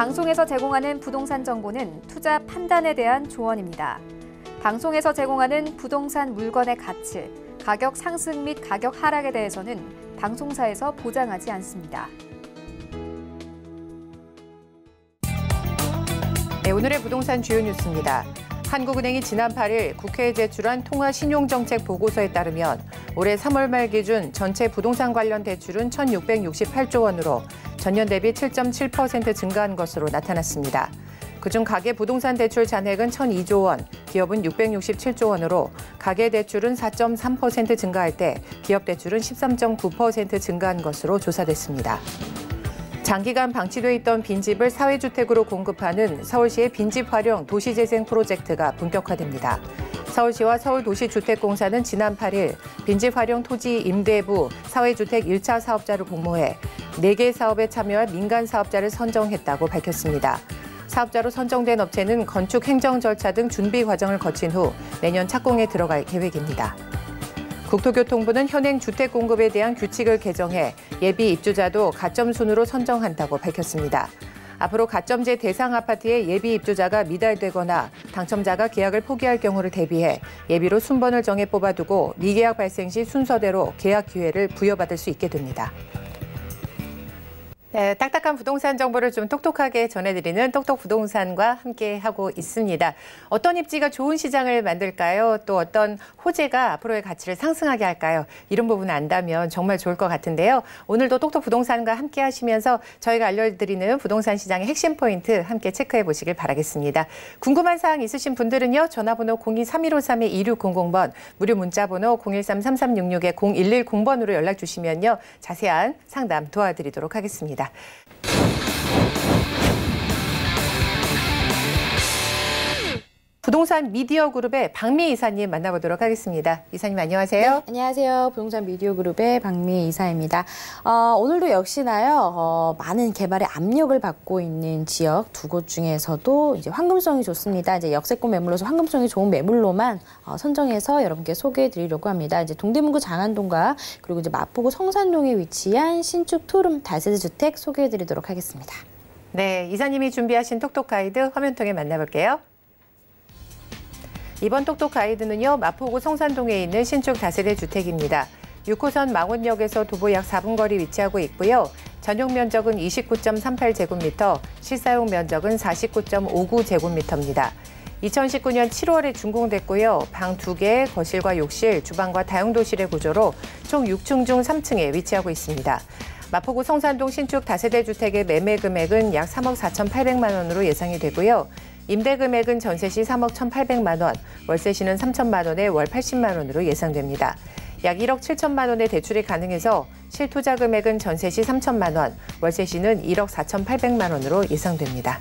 본 방송에서 제공하는 부동산 정보는 투자 판단에 대한 조언입니다. 방송에서 제공하는 부동산 물건의 가치, 가격 상승 및 가격 하락에 대해서는 방송사에서 보장하지 않습니다. 네, 오늘의 부동산 주요 뉴스입니다. 한국은행이 지난 8일 국회에 제출한 통화 신용정책 보고서에 따르면 올해 3월 말 기준 전체 부동산 관련 대출은 1,668조 원으로 전년 대비 7.7% 증가한 것으로 나타났습니다. 그중 가계 부동산 대출 잔액은 1,002조 원, 기업은 667조 원으로 가계 대출은 4.3% 증가할 때 기업 대출은 13.9% 증가한 것으로 조사됐습니다. 장기간 방치돼 있던 빈집을 사회주택으로 공급하는 서울시의 빈집 활용 도시재생 프로젝트가 본격화됩니다. 서울시와 서울도시주택공사는 지난 8일 빈집 활용 토지 임대부 사회주택 1차 사업자를 공모해 4개 사업에 참여할 민간 사업자를 선정했다고 밝혔습니다. 사업자로 선정된 업체는 건축 행정 절차 등 준비 과정을 거친 후 내년 착공에 들어갈 계획입니다. 국토교통부는 현행 주택 공급에 대한 규칙을 개정해 예비 입주자도 가점 순으로 선정한다고 밝혔습니다. 앞으로 가점제 대상 아파트의 예비 입주자가 미달되거나 당첨자가 계약을 포기할 경우를 대비해 예비로 순번을 정해 뽑아두고 미계약 발생 시 순서대로 계약 기회를 부여받을 수 있게 됩니다. 네, 딱딱한 부동산 정보를 좀 똑똑하게 전해드리는 똑똑 부동산과 함께 하고 있습니다. 어떤 입지가 좋은 시장을 만들까요? 또 어떤 호재가 앞으로의 가치를 상승하게 할까요? 이런 부분 안다면 정말 좋을 것 같은데요. 오늘도 똑똑 부동산과 함께 하시면서 저희가 알려드리는 부동산 시장의 핵심 포인트 함께 체크해 보시길 바라겠습니다. 궁금한 사항 있으신 분들은요. 전화번호 023153-2600번, 무료 문자번호 013-3366-0110번으로 연락 주시면요. 자세한 상담 도와드리도록 하겠습니다. 있습니다. 부동산 미디어 그룹의 박미 이사님 만나보도록 하겠습니다. 이사님 안녕하세요. 네, 안녕하세요. 부동산 미디어 그룹의 박미 이사입니다. 어, 오늘도 역시나요. 어, 많은 개발의 압력을 받고 있는 지역 두 곳 중에서도 이제 황금성이 좋습니다. 이제 역세권 매물로서 황금성이 좋은 매물로만 어, 선정해서 여러분께 소개해드리려고 합니다. 이제 동대문구 장안동과 그리고 이제 마포구 성산동에 위치한 신축 토름 다세대 주택 소개해드리도록 하겠습니다. 네, 이사님이 준비하신 톡톡 가이드 화면 통해 만나볼게요. 이번 똑똑 가이드는요, 마포구 성산동에 있는 신축 다세대 주택입니다. 6호선 망원역에서 도보 약 4분 거리 위치하고 있고요. 전용 면적은 29.38제곱미터, 실사용 면적은 49.59제곱미터입니다. 2019년 7월에 준공됐고요. 방 2개, 거실과 욕실, 주방과 다용도실의 구조로 총 6층 중 3층에 위치하고 있습니다. 마포구 성산동 신축 다세대 주택의 매매 금액은 약 3억 4,800만 원으로 예상이 되고요. 임대 금액은 전세 시 3억 1,800만 원, 월세 시는 3천만 원에 월 80만 원으로 예상됩니다. 약 1억 7천만 원의 대출이 가능해서 실투자 금액은 전세 시 3천만 원, 월세 시는 1억 4,800만 원으로 예상됩니다.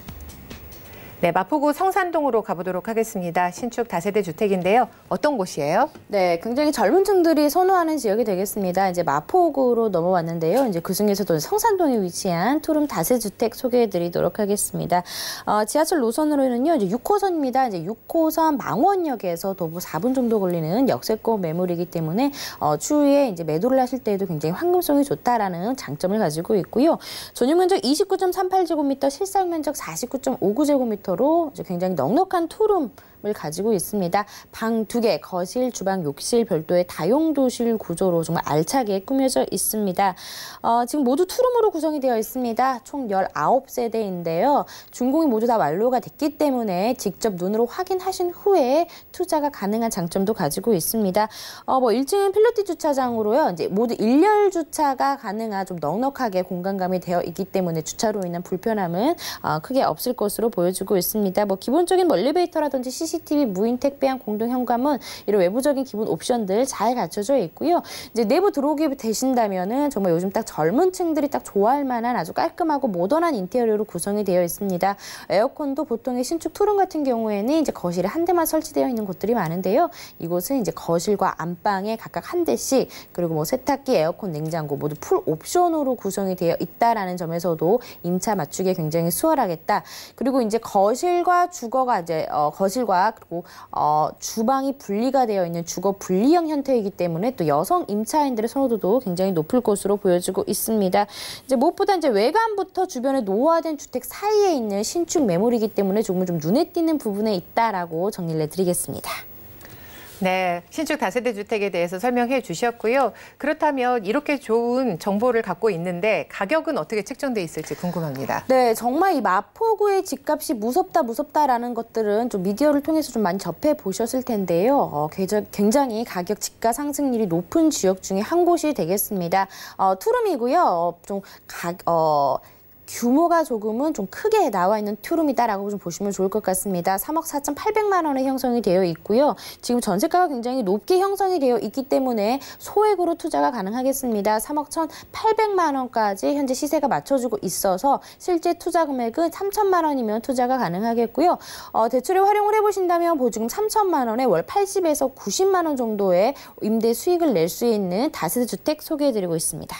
네, 마포구 성산동으로 가보도록 하겠습니다. 신축 다세대 주택인데요. 어떤 곳이에요? 네, 굉장히 젊은 층들이 선호하는 지역이 되겠습니다. 이제 마포구로 넘어왔는데요. 이제 그 중에서도 성산동에 위치한 투룸 다세 주택 소개해드리도록 하겠습니다. 어, 지하철 노선으로는요, 이제 6호선입니다. 이제 6호선 망원역에서 도보 4분 정도 걸리는 역세권 매물이기 때문에 어, 추후에 이제 매도를 하실 때에도 굉장히 황금성이 좋다라는 장점을 가지고 있고요. 전용 면적 29.38제곱미터, 실사용 면적 49.59제곱미터 컴퓨터로 굉장히 넉넉한 투룸을 가지고 있습니다. 방 두 개, 거실, 주방, 욕실 별도의 다용도실 구조로 정말 알차게 꾸며져 있습니다. 어, 지금 모두 투룸으로 구성이 되어 있습니다. 총 19세대인데요. 준공이 모두 다 완료가 됐기 때문에 직접 눈으로 확인하신 후에 투자가 가능한 장점도 가지고 있습니다. 어, 뭐 1층은 필로티 주차장으로요. 이제 모두 일렬 주차가 가능한 좀 넉넉하게 공간감이 되어 있기 때문에 주차로 인한 불편함은 어, 크게 없을 것으로 보여지고 있습니다. 뭐 기본적인 뭐 엘리베이터라든지 CCTV, 무인 택배함, 공동 현관문 이런 외부적인 기본 옵션들 잘 갖춰져 있고요. 이제 내부 들어오게 되신다면은 정말 요즘 딱 젊은 층들이 딱 좋아할 만한 아주 깔끔하고 모던한 인테리어로 구성이 되어 있습니다. 에어컨도 보통의 신축 투룸 같은 경우에는 이제 거실에 한 대만 설치되어 있는 곳들이 많은데요. 이곳은 이제 거실과 안방에 각각 한 대씩 그리고 뭐 세탁기, 에어컨, 냉장고 모두 풀 옵션으로 구성이 되어 있다라는 점에서도 임차 맞추기에 굉장히 수월하겠다. 그리고 이제 거 거실과 주거가 이제 어, 거실과 그리고 어, 주방이 분리가 되어 있는 주거 분리형 형태이기 때문에 또 여성 임차인들의 선호도도 굉장히 높을 것으로 보여지고 있습니다. 이제 무엇보다 이제 외관부터 주변에 노후화된 주택 사이에 있는 신축 매물이기 때문에 조금 좀 눈에 띄는 부분에 있다라고 정리를 해드리겠습니다. 네, 신축 다세대 주택에 대해서 설명해 주셨고요. 그렇다면 이렇게 좋은 정보를 갖고 있는데 가격은 어떻게 책정돼 있을지 궁금합니다. 네, 정말 이 마포구의 집값이 무섭다 무섭다라는 것들은 좀 미디어를 통해서 좀 많이 접해 보셨을 텐데요. 어, 굉장히 가격 집가 상승률이 높은 지역 중에 한 곳이 되겠습니다. 어, 투룸이고요. 어, 좀 가, 어, 규모가 조금은 좀 크게 나와 있는 투룸이다라고 좀 보시면 좋을 것 같습니다. 3억 4,800만 원에 형성이 되어 있고요. 지금 전세가가 굉장히 높게 형성이 되어 있기 때문에 소액으로 투자가 가능하겠습니다. 3억 1,800만 원까지 현재 시세가 맞춰주고 있어서 실제 투자 금액은 3천만 원이면 투자가 가능하겠고요. 어, 대출에 활용을 해보신다면 보증금 3천만 원에 월 80에서 90만 원 정도의 임대 수익을 낼 수 있는 다세대 주택 소개해드리고 있습니다.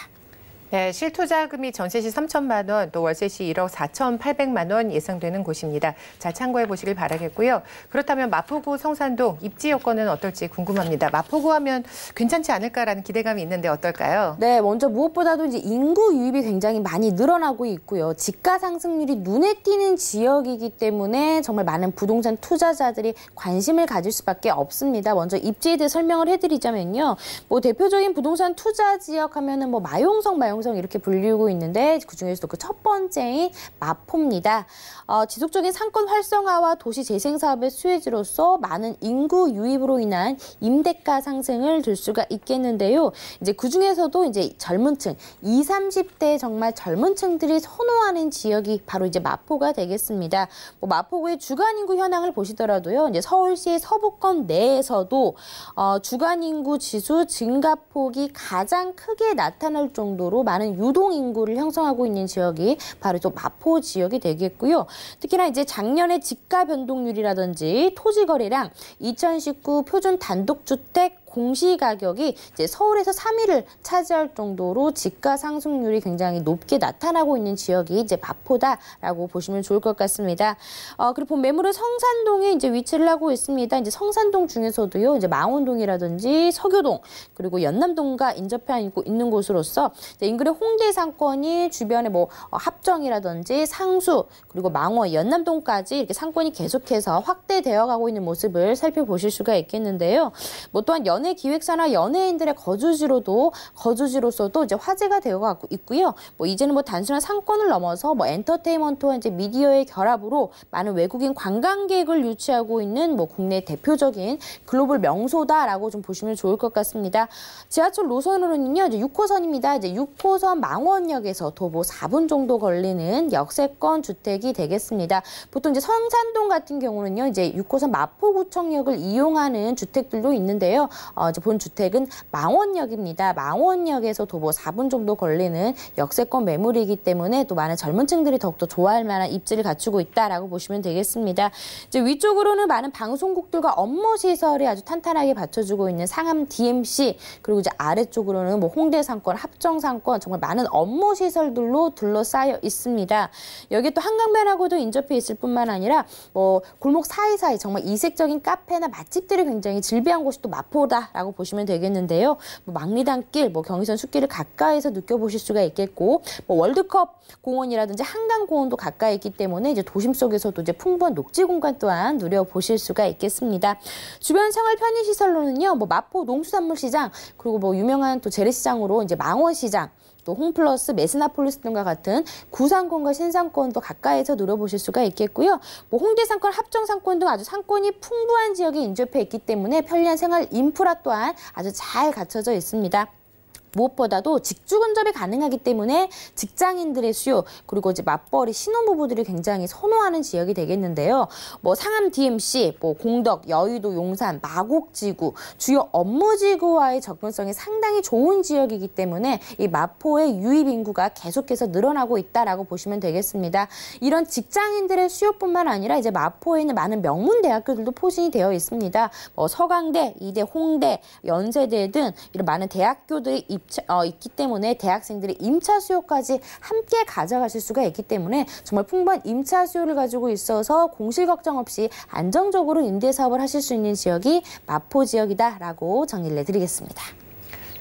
네, 실투자금이 전세 시 3천만 원, 또 월세 시 1억 4,800만 원 예상되는 곳입니다. 잘 참고해 보시길 바라겠고요. 그렇다면 마포구 성산동 입지 여건은 어떨지 궁금합니다. 마포구 하면 괜찮지 않을까라는 기대감이 있는데 어떨까요? 네, 먼저 무엇보다도 이제 인구 유입이 굉장히 많이 늘어나고 있고요. 지가 상승률이 눈에 띄는 지역이기 때문에 정말 많은 부동산 투자자들이 관심을 가질 수밖에 없습니다. 먼저 입지에 대해 설명을 해드리자면요. 뭐 대표적인 부동산 투자 지역 하면은 뭐 마용성, 마용 형성 이렇게 불리고 있는데 그중에서도 그 첫 번째인 마포입니다. 어, 지속적인 상권 활성화와 도시 재생 사업의 수혜지로서 많은 인구 유입으로 인한 임대가 상승을 들 수가 있겠는데요. 이제 그 중에서도 이제 젊은 층, 20, 30대 정말 젊은 층들이 선호하는 지역이 바로 이제 마포가 되겠습니다. 뭐 마포구의 주간 인구 현황을 보시더라도요. 이제 서울시의 서부권 내에서도 어, 주간 인구 지수 증가폭이 가장 크게 나타날 정도로 많은 유동 인구를 형성하고 있는 지역이 바로 또 마포 지역이 되겠고요. 특히나 이제 작년에 집가 변동률이라든지 토지 거래량 2019 표준 단독주택 공시 가격이 이제 서울에서 3위를 차지할 정도로 집가 상승률이 굉장히 높게 나타나고 있는 지역이 이제 마포다라고 보시면 좋을 것 같습니다. 어, 그리고 매물은 성산동에 이제 위치를 하고 있습니다. 이제 성산동 중에서도요, 이제 망원동이라든지 서교동 그리고 연남동과 인접해 있는 곳으로서 인근의 홍대 상권이 주변에 뭐 어, 합정이라든지 상수 그리고 망원, 연남동까지 이렇게 상권이 계속해서 확대되어 가고 있는 모습을 살펴보실 수가 있겠는데요. 뭐 또한 연 연예 기획사나 연예인들의 거주지로도 거주지로서도 이제 화제가 되어가고 있고요. 뭐 이제는 뭐 단순한 상권을 넘어서 뭐 엔터테인먼트와 이제 미디어의 결합으로 많은 외국인 관광객을 유치하고 있는 뭐 국내 대표적인 글로벌 명소다라고 좀 보시면 좋을 것 같습니다. 지하철 노선으로는요, 이제 6호선입니다. 이제 6호선 망원역에서 도보 4분 정도 걸리는 역세권 주택이 되겠습니다. 보통 이제 성산동 같은 경우는요, 이제 6호선 마포구청역을 이용하는 주택들도 있는데요. 어, 본 주택은 망원역입니다. 망원역에서 도보 4분 정도 걸리는 역세권 매물이기 때문에 또 많은 젊은 층들이 더욱더 좋아할 만한 입지를 갖추고 있다라고 보시면 되겠습니다. 이제 위쪽으로는 많은 방송국들과 업무 시설이 아주 탄탄하게 받쳐주고 있는 상암 DMC 그리고 이제 아래쪽으로는 뭐 홍대 상권, 합정 상권 정말 많은 업무 시설들로 둘러싸여 있습니다. 여기 또 한강변하고도 인접해 있을 뿐만 아니라 뭐 골목 사이사이 정말 이색적인 카페나 맛집들이 굉장히 즐비한 곳이 또 마포다 라고 보시면 되겠는데요. 뭐 막리단길, 뭐 경의선 숲길을 가까이서 느껴보실 수가 있겠고, 뭐 월드컵 공원이라든지 한강 공원도 가까이 있기 때문에 이제 도심 속에서도 이제 풍부한 녹지 공간 또한 누려보실 수가 있겠습니다. 주변 생활 편의 시설로는요, 뭐 마포 농수산물시장, 그리고 뭐 유명한 또 재래시장으로 이제 망원시장, 또 홈플러스, 메세나폴리스 등과 같은 구상권과 신상권도 가까이서 누려보실 수가 있겠고요. 뭐 홍대 상권, 합정 상권 등 아주 상권이 풍부한 지역에 인접해 있기 때문에 편리한 생활 인프라 또한 아주 잘 갖춰져 있습니다. 무엇보다도 직주 근접이 가능하기 때문에 직장인들의 수요 그리고 이제 맞벌이 신혼부부들이 굉장히 선호하는 지역이 되겠는데요. 뭐 상암 DMC, 뭐 공덕, 여의도, 용산, 마곡지구 주요 업무지구와의 접근성이 상당히 좋은 지역이기 때문에 이 마포의 유입 인구가 계속해서 늘어나고 있다라고 보시면 되겠습니다. 이런 직장인들의 수요뿐만 아니라 이제 마포에 있는 많은 명문 대학교들도 포진이 되어 있습니다. 뭐 서강대, 이대, 홍대, 연세대 등 이런 많은 대학교들이 입 차, 어, 있기 때문에 대학생들이 임차 수요까지 함께 가져가실 수가 있기 때문에 정말 풍부한 임차 수요를 가지고 있어서 공실 걱정 없이 안정적으로 임대 사업을 하실 수 있는 지역이 마포 지역이다라고 정리를 해드리겠습니다.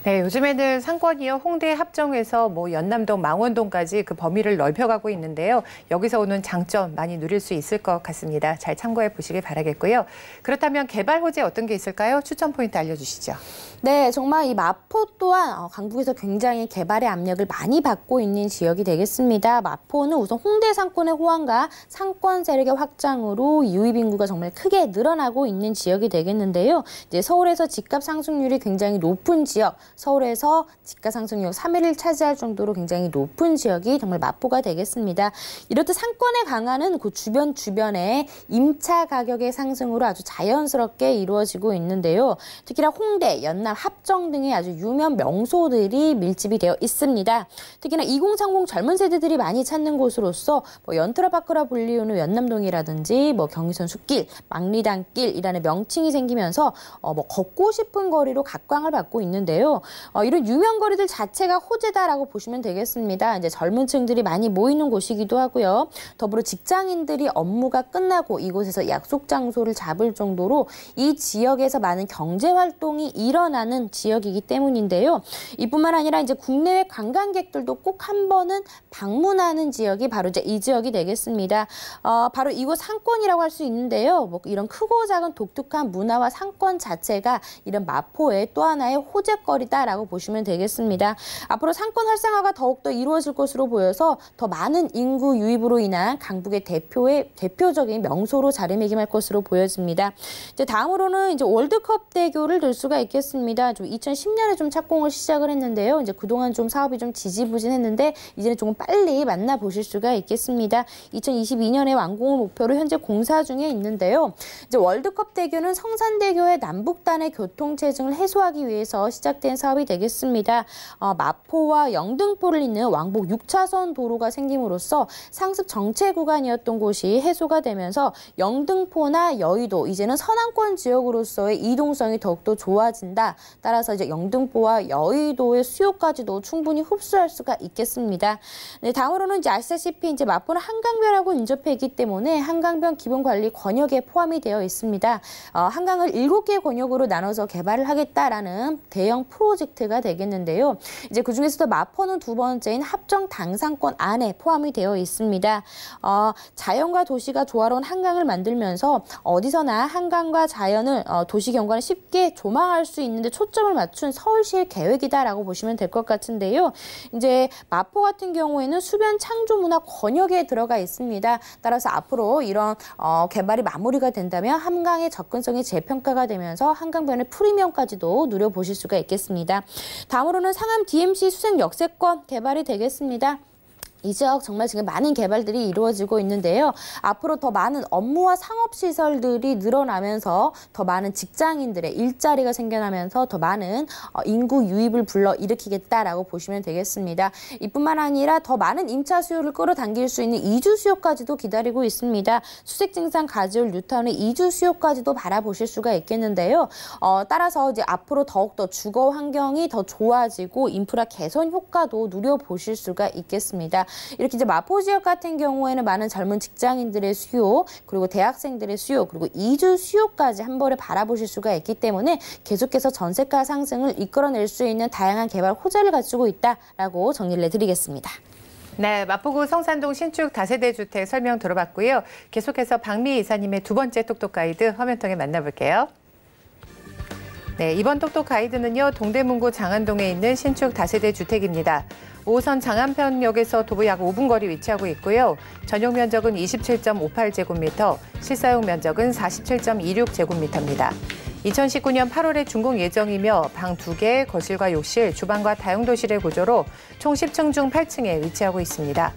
네, 요즘에는 상권이요 홍대 합정에서 뭐 연남동, 망원동까지 그 범위를 넓혀가고 있는데요. 여기서 오는 장점 많이 누릴 수 있을 것 같습니다. 잘 참고해 보시길 바라겠고요. 그렇다면 개발 호재 어떤 게 있을까요? 추천 포인트 알려주시죠. 네, 정말 이 마포 또한 어, 강북에서 굉장히 개발의 압력을 많이 받고 있는 지역이 되겠습니다. 마포는 우선 홍대 상권의 호황과 상권 세력의 확장으로 유입 인구가 정말 크게 늘어나고 있는 지역이 되겠는데요. 이제 서울에서 집값 상승률이 굉장히 높은 지역, 서울에서 집값 상승률 3위를 차지할 정도로 굉장히 높은 지역이 정말 마포가 되겠습니다. 이렇듯 상권의 강화는 그 주변 주변에 임차 가격의 상승으로 아주 자연스럽게 이루어지고 있는데요. 특히나 홍대, 연남, 합정 등의 아주 유명 명소들이 밀집이 되어 있습니다. 특히나 2030 젊은 세대들이 많이 찾는 곳으로서 뭐 연트라파크라 불리우는 연남동이라든지 뭐 경의선 숲길, 막리단길이라는 명칭이 생기면서 어, 뭐 걷고 싶은 거리로 각광을 받고 있는데요. 어, 이런 유명 거리들 자체가 호재다라고 보시면 되겠습니다. 이제 젊은 층들이 많이 모이는 곳이기도 하고요. 더불어 직장인들이 업무가 끝나고 이곳에서 약속 장소를 잡을 정도로 이 지역에서 많은 경제 활동이 일어나는 지역이기 때문인데요. 이뿐만 아니라 이제 국내외 관광객들도 꼭 한 번은 방문하는 지역이 바로 이제 이 지역이 되겠습니다. 어, 바로 이곳 상권이라고 할 수 있는데요. 뭐 이런 크고 작은 독특한 문화와 상권 자체가 이런 마포의 또 하나의 호재거리다 라고 보시면 되겠습니다. 앞으로 상권 활성화가 더욱더 이루어질 것으로 보여서 더 많은 인구 유입으로 인한 강북의 대표의 대표적인 명소로 자리매김할 것으로 보여집니다. 이제 다음으로는 이제 월드컵 대교를 들 수가 있겠습니다. 좀 2010년에 좀 착공을 시작을 했는데요. 이제 그동안 좀 사업이 좀 지지부진했는데 이제는 조금 빨리 만나 보실 수가 있겠습니다. 2022년에 완공을 목표로 현재 공사 중에 있는데요. 이제 월드컵 대교는 성산대교의 남북단의 교통 체증을 해소하기 위해서 시작된 사업 이 되겠습니다. 어, 마포와 영등포를 잇는 왕복 6차선 도로가 생김으로써 상습 정체 구간이었던 곳이 해소가 되면서 영등포나 여의도 이제는 서남권 지역으로서의 이동성이 더욱더 좋아진다. 따라서 이제 영등포와 여의도의 수요까지도 충분히 흡수할 수가 있겠습니다. 네, 다음으로는 이제 아시다시피 이제 마포는 한강변하고 인접해 있기 때문에 한강변 기본 관리 권역에 포함이 되어 있습니다. 어, 한강을 7개 권역으로 나눠서 개발을 하겠다라는 대형 프로 젝트가 되겠는데요. 이제 그 중에서도 마포는 두 번째인 합정 당상권 안에 포함이 되어 있습니다. 어, 자연과 도시가 조화로운 한강을 만들면서 어디서나 한강과 자연을 어, 도시 경관을 쉽게 조망할 수 있는데 초점을 맞춘 서울시의 계획이다라고 보시면 될 것 같은데요. 이제 마포 같은 경우에는 수변 창조 문화 권역에 들어가 있습니다. 따라서 앞으로 이런 어, 개발이 마무리가 된다면 한강의 접근성이 재평가가 되면서 한강변의 프리미엄까지도 누려보실 수가 있겠습니다. 다음으로는 상암 DMC 수색 역세권 개발이 되겠습니다. 이 지역 정말 지금 많은 개발들이 이루어지고 있는데요. 앞으로 더 많은 업무와 상업시설들이 늘어나면서 더 많은 직장인들의 일자리가 생겨나면서 더 많은 어, 인구 유입을 불러 일으키겠다라고 보시면 되겠습니다. 이뿐만 아니라 더 많은 임차 수요를 끌어당길 수 있는 이주 수요까지도 기다리고 있습니다. 수색 증상 가지올 뉴타운의 이주 수요까지도 바라보실 수가 있겠는데요. 어, 따라서 이제 앞으로 더욱더 주거 환경이 더 좋아지고 인프라 개선 효과도 누려보실 수가 있겠습니다. 이렇게 이제 마포 지역 같은 경우에는 많은 젊은 직장인들의 수요, 그리고 대학생들의 수요, 그리고 이주 수요까지 한 번에 바라보실 수가 있기 때문에 계속해서 전세가 상승을 이끌어낼 수 있는 다양한 개발 호재를 갖추고 있다라고 정리를 해드리겠습니다. 네, 마포구 성산동 신축 다세대 주택 설명 들어봤고요. 계속해서 박미 이사님의 두 번째 똑똑 가이드 화면 통해 만나볼게요. 네, 이번 똑똑 가이드는요, 동대문구 장안동에 있는 신축 다세대 주택입니다. 5호선 장안편역에서 도보 약 5분 거리 위치하고 있고요. 전용 면적은 27.58제곱미터, 실사용 면적은 47.26제곱미터입니다. 2019년 8월에 준공 예정이며 방 2개, 거실과 욕실, 주방과 다용도실의 구조로 총 10층 중 8층에 위치하고 있습니다.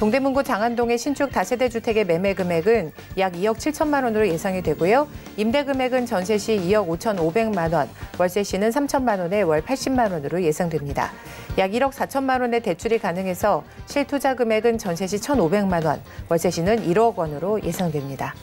동대문구 장안동의 신축 다세대 주택의 매매 금액은 약 2억 7천만 원으로 예상이 되고요. 임대 금액은 전세 시 2억 5천5백만 원, 월세 시는 3천만 원에 월 80만 원으로 예상됩니다. 약 1억 4천만 원의 대출이 가능해서 실투자 금액은 전세 시 1,500만 원, 월세 시는 1억 원으로 예상됩니다.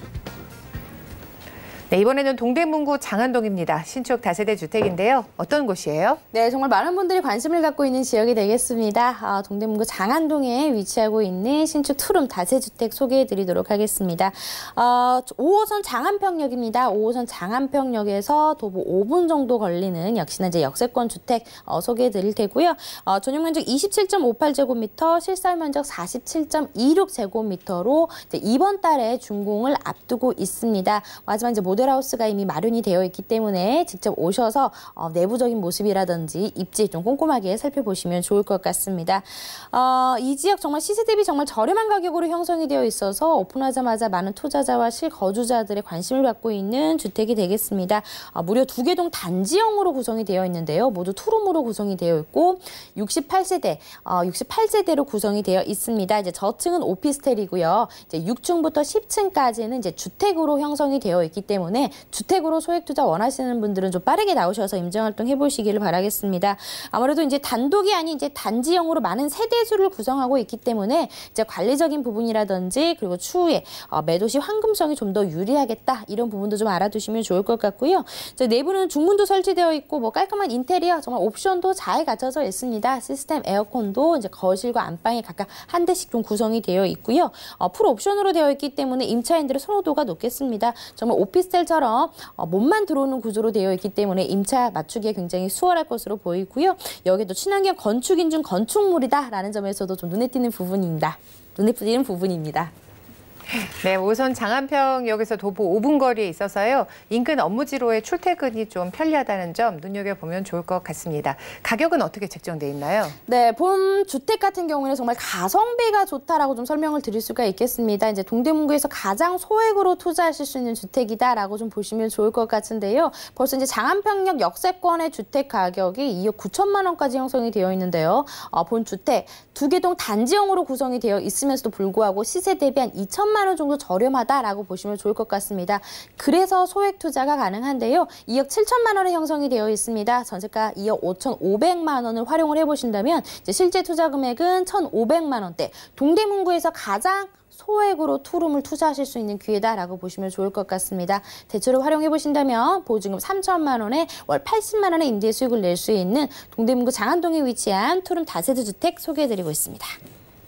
네, 이번에는 동대문구 장안동입니다. 신축 다세대 주택인데요. 어떤 곳이에요? 네, 정말 많은 분들이 관심을 갖고 있는 지역이 되겠습니다. 아, 동대문구 장안동에 위치하고 있는 신축 투룸 다세대주택 소개해드리도록 하겠습니다. 어, 5호선 장안평역입니다. 5호선 장안평역에서 도보 5분 정도 걸리는 역시나 이제 역세권 주택 어, 소개해드릴 테고요. 어, 전용 면적 27.58제곱미터, 실사 면적 47.26제곱미터로 이번 달에 준공을 앞두고 있습니다. 하지만 이제 모 델하우스가 이미 마련이 되어 있기 때문에 직접 오셔서 어, 내부적인 모습이라든지 입지 좀 꼼꼼하게 살펴보시면 좋을 것 같습니다. 어, 이 지역 정말 시세 대비 정말 저렴한 가격으로 형성이 되어 있어서 오픈하자마자 많은 투자자와 실거주자들의 관심을 받고 있는 주택이 되겠습니다. 어, 무려 두 개 동 단지형으로 구성이 되어 있는데요. 모두 투룸으로 구성이 되어 있고 68세대, 어, 68세대로 구성이 되어 있습니다. 이제 저층은 오피스텔이고요. 이제 6층부터 10층까지는 이제 주택으로 형성이 되어 있기 때문에 주택으로 소액 투자 원하시는 분들은 좀 빠르게 나오셔서 임장 활동 해보시기를 바라겠습니다. 아무래도 이제 단독이 아닌 이제 단지형으로 많은 세대수를 구성하고 있기 때문에 이제 관리적인 부분이라든지 그리고 추후에 어, 매도 시 황금성이 좀 더 유리하겠다 이런 부분도 좀 알아두시면 좋을 것 같고요. 내부는 중문도 설치되어 있고 뭐 깔끔한 인테리어 정말 옵션도 잘 갖춰져 있습니다. 시스템 에어컨도 이제 거실과 안방에 각각 한 대씩 좀 구성이 되어 있고요. 어, 풀 옵션으로 되어 있기 때문에 임차인들의 선호도가 높겠습니다. 정말 오피스텔 처럼 어, 몸만 들어오는 구조로 되어 있기 때문에 임차 맞추기에 굉장히 수월할 것으로 보이고요. 여기도 친환경 건축 인증 건축물이다라는 점에서도 좀 눈에 띄는 부분입니다. 눈에 띄는 부분입니다. 네, 우선 장안평역에서 도보 5분 거리에 있어서요. 인근 업무지로의 출퇴근이 좀 편리하다는 점 눈여겨보면 좋을 것 같습니다. 가격은 어떻게 책정돼 있나요? 네, 본 주택 같은 경우에는 정말 가성비가 좋다라고 좀 설명을 드릴 수가 있겠습니다. 이제 동대문구에서 가장 소액으로 투자하실 수 있는 주택이다라고 좀 보시면 좋을 것 같은데요. 벌써 이제 장안평역 역세권의 주택 가격이 2억 9천만 원까지 형성이 되어 있는데요. 어, 본 주택 두 개동 단지형으로 구성이 되어 있으면서도 불구하고 시세 대비 한 2천만 3만 원 정도 저렴하다라고 보시면 좋을 것 같습니다. 그래서 소액 투자가 가능한데요. 2억 7천만 원의 형성이 되어 있습니다. 전세가 2억 5천5백만 원을 활용을 해보신다면 이제 실제 투자 금액은 1,500만 원대. 동대문구에서 가장 소액으로 투룸을 투자하실 수 있는 기회다라고 보시면 좋을 것 같습니다. 대출을 활용해 보신다면 보증금 3천만 원에 월 80만 원의 임대 수익을 낼 수 있는 동대문구 장안동에 위치한 투룸 다세대 주택 소개해드리고 있습니다.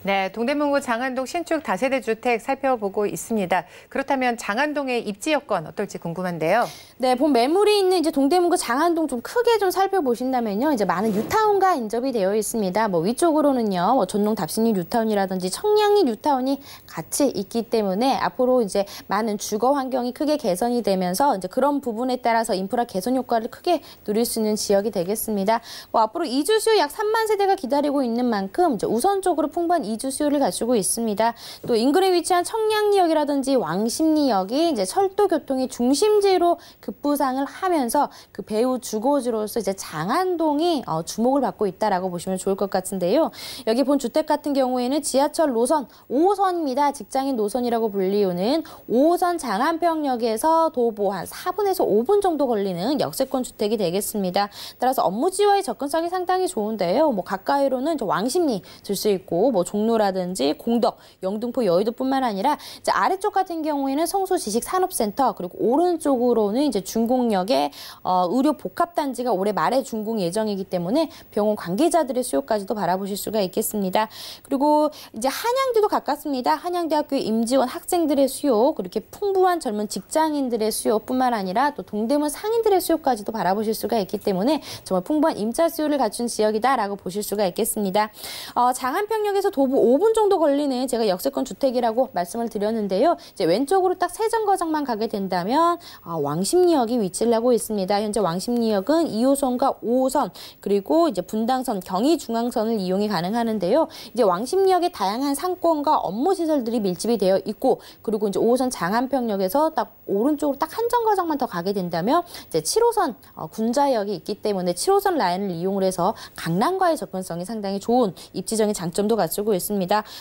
네, 동대문구 장안동 신축 다세대 주택 살펴보고 있습니다. 그렇다면 장안동의 입지 여건 어떨지 궁금한데요. 네, 본 매물이 있는 이제 동대문구 장안동 좀 크게 좀 살펴보신다면요. 이제 많은 뉴타운과 인접이 되어 있습니다. 뭐 위쪽으로는요. 뭐 전농 답신리 뉴타운이라든지 청량리 뉴타운이 같이 있기 때문에 앞으로 이제 많은 주거 환경이 크게 개선이 되면서 이제 그런 부분에 따라서 인프라 개선 효과를 크게 누릴 수 있는 지역이 되겠습니다. 뭐 앞으로 이주 수요 약 3만 세대가 기다리고 있는 만큼 이제 우선적으로 풍부한 이주 수요를 갖추고 있습니다. 또 인근에 위치한 청량리역이라든지 왕십리역이 이제 철도 교통의 중심지로 급부상을 하면서 그 배후 주거지로서 이제 장안동이 어, 주목을 받고 있다라고 보시면 좋을 것 같은데요. 여기 본 주택 같은 경우에는 지하철 노선 5호선입니다. 직장인 노선이라고 불리우는 5호선 장안평역에서 도보 한 4분에서 5분 정도 걸리는 역세권 주택이 되겠습니다. 따라서 업무지와의 접근성이 상당히 좋은데요. 뭐 가까이로는 왕십리 줄수 있고 뭐 종 로라든지 공덕, 영등포, 여의도뿐만 아니라 이제 아래쪽 같은 경우에는 성수 지식산업센터 그리고 오른쪽으로는 이제 중공역의 어, 의료 복합단지가 올해 말에 준공 예정이기 때문에 병원 관계자들의 수요까지도 바라보실 수가 있겠습니다. 그리고 이제 한양대도 가깝습니다. 한양대학교 임지원 학생들의 수요 그렇게 풍부한 젊은 직장인들의 수요뿐만 아니라 또 동대문 상인들의 수요까지도 바라보실 수가 있기 때문에 정말 풍부한 임차 수요를 갖춘 지역이다라고 보실 수가 있겠습니다. 어, 장안평역에서 도 5분 정도 걸리는 제가 역세권 주택이라고 말씀을 드렸는데요. 이제 왼쪽으로 딱 세 정거장만 가게 된다면 아, 왕십리역이 위치를 하고 있습니다. 현재 왕십리역은 2호선과 5호선 그리고 이제 분당선, 경의중앙선을 이용이 가능하는데요. 이제 왕십리역에 다양한 상권과 업무 시설들이 밀집이 되어 있고 그리고 이제 5호선 장안평역에서 딱 오른쪽으로 딱 한 정거장만 더 가게 된다면 이제 7호선 어, 군자역이 있기 때문에 7호선 라인을 이용을 해서 강남과의 접근성이 상당히 좋은 입지적인 장점도 갖추고 있습니다.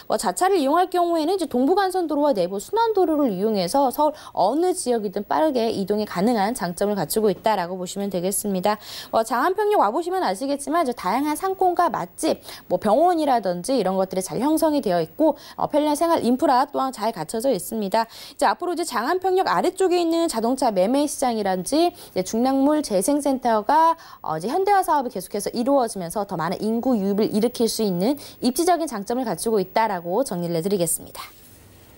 뭐 자차를 이용할 경우에는 이제 동부간선도로와 내부 순환도로를 이용해서 서울 어느 지역이든 빠르게 이동이 가능한 장점을 갖추고 있다라고 보시면 되겠습니다. 어, 장안평역 와보시면 아시겠지만 이제 다양한 상권과 맛집, 뭐 병원이라든지 이런 것들이 잘 형성이 되어 있고 어, 편리한 생활 인프라 또한 잘 갖춰져 있습니다. 이제 앞으로 이제 장안평역 아래쪽에 있는 자동차 매매 시장이란지 중랑물 재생센터가 어, 이제 현대화 사업이 계속해서 이루어지면서 더 많은 인구 유입을 일으킬 수 있는 입지적인 장점을 갖추고 있다라고 정리를 해드리겠습니다.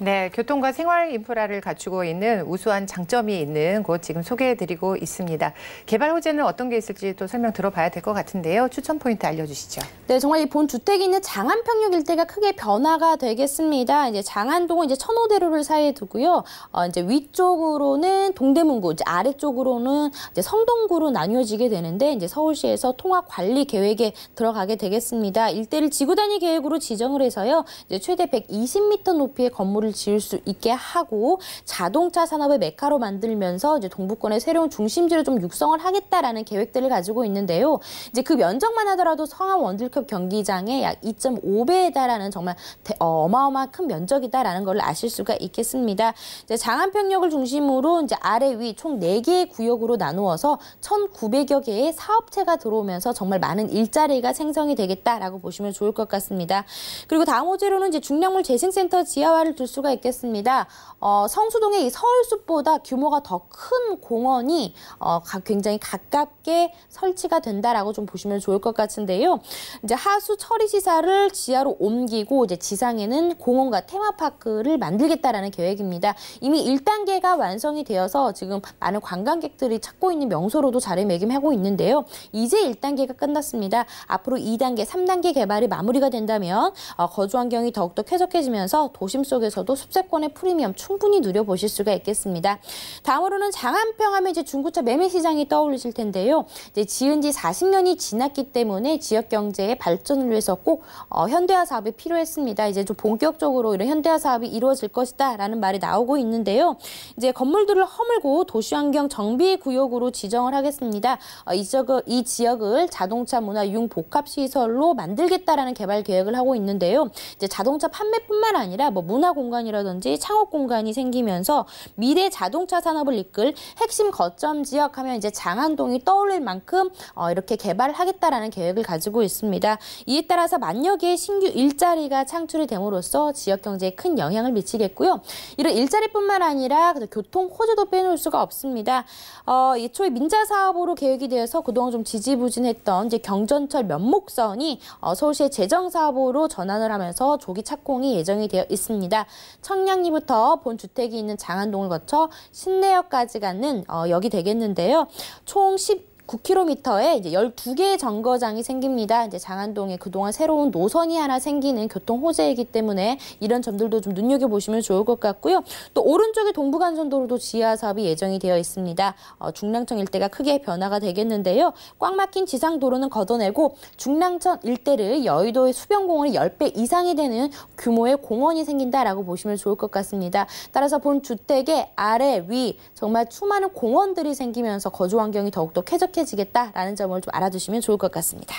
네, 교통과 생활 인프라를 갖추고 있는 우수한 장점이 있는 곳 지금 소개해드리고 있습니다. 개발 호재는 어떤 게 있을지 또 설명 들어봐야 될 것 같은데요. 추천 포인트 알려주시죠. 네, 정말 이 본 주택이 있는 장안평역 일대가 크게 변화가 되겠습니다. 이제 장안동은 이제 천호대로를 사이에 두고요. 어, 이제 위쪽으로는 동대문구, 이제 아래쪽으로는 이제 성동구로 나뉘어지게 되는데 이제 서울시에서 통합 관리 계획에 들어가게 되겠습니다. 일대를 지구단위 계획으로 지정을 해서요. 이제 최대 120m 높이의 건물을 건물을 지을 수 있게 하고 자동차 산업의 메카로 만들면서 이제 동부권의 새로운 중심지를 좀 육성을 하겠다라는 계획들을 가지고 있는데요. 이제 그 면적만 하더라도 성암 원딜컵 경기장의 약 2.5배에 달하는 정말 대, 어, 마어마한 큰 면적이다라는 걸 아실 수가 있겠습니다. 이제 장안평역을 중심으로 이제 아래 위 총 4개의 구역으로 나누어서 1,900여 개의 사업체가 들어오면서 정말 많은 일자리가 생성이 되겠다라고 보시면 좋을 것 같습니다. 그리고 다음 호재로는 이제 중량물 재생센터 지하화를 둘 수가 있겠습니다. 어, 성수동의 이 서울숲보다 규모가 더 큰 공원이 어, 굉장히 가깝게 설치가 된다라고 좀 보시면 좋을 것 같은데요. 이제 하수 처리 시설을 지하로 옮기고 이제 지상에는 공원과 테마파크를 만들겠다라는 계획입니다. 이미 1단계가 완성이 되어서 지금 많은 관광객들이 찾고 있는 명소로도 자리매김하고 있는데요. 이제 1단계가 끝났습니다. 앞으로 2단계, 3단계 개발이 마무리가 된다면 어, 거주 환경이 더욱더 쾌적해지면서 도심 속에서도 또 숲세권의 프리미엄 충분히 누려보실 수가 있겠습니다. 다음으로는 장안평 하면 이제 중고차 매매 시장이 떠올리실 텐데요. 이제 지은 지 40년이 지났기 때문에 지역 경제의 발전을 위해서 꼭 어, 현대화 사업이 필요했습니다. 이제 좀 본격적으로 이런 현대화 사업이 이루어질 것이다라는 말이 나오고 있는데요. 이제 건물들을 허물고 도시환경 정비 구역으로 지정을 하겠습니다. 어, 이, 지역을, 이 지역을 자동차 문화 융 복합 시설로 만들겠다라는 개발 계획을 하고 있는데요. 이제 자동차 판매뿐만 아니라 뭐 문화 공간 공간이라든지 창업 공간이 생기면서 미래 자동차 산업을 이끌 핵심 거점 지역 하면 이제 장안동이 떠올릴 만큼 어, 이렇게 개발을 하겠다라는 계획을 가지고 있습니다. 이에 따라서 만여 개의 신규 일자리가 창출이 됨으로써 지역 경제에 큰 영향을 미치겠고요. 이런 일자리뿐만 아니라 교통 호재도 빼놓을 수가 없습니다. 어, 예초에 민자 사업으로 계획이 되어서 그동안 좀 지지부진했던 이제 경전철 면목선이 어, 서울시의 재정 사업으로 전환을 하면서 조기 착공이 예정이 되어 있습니다. 청량리부터 본 주택이 있는 장안동을 거쳐 신내역까지 가는 어, 역이 되겠는데요. 총 10, 9km에 이제 12개의 정거장이 생깁니다. 이제 장안동에 그동안 새로운 노선이 하나 생기는 교통 호재이기 때문에 이런 점들도 좀 눈여겨보시면 좋을 것 같고요. 또 오른쪽에 동부간선도로도 지하 사업이 예정이 되어 있습니다. 어, 중랑천 일대가 크게 변화가 되겠는데요. 꽉 막힌 지상도로는 걷어내고 중랑천 일대를 여의도의 수변공원이 10배 이상이 되는 규모의 공원이 생긴다라고 보시면 좋을 것 같습니다. 따라서 본 주택의 아래, 위 정말 수많은 공원들이 생기면서 거주 환경이 더욱더 쾌적해 쾌적해지겠다라는 점을 좀 알아두시면 좋을 것 같습니다.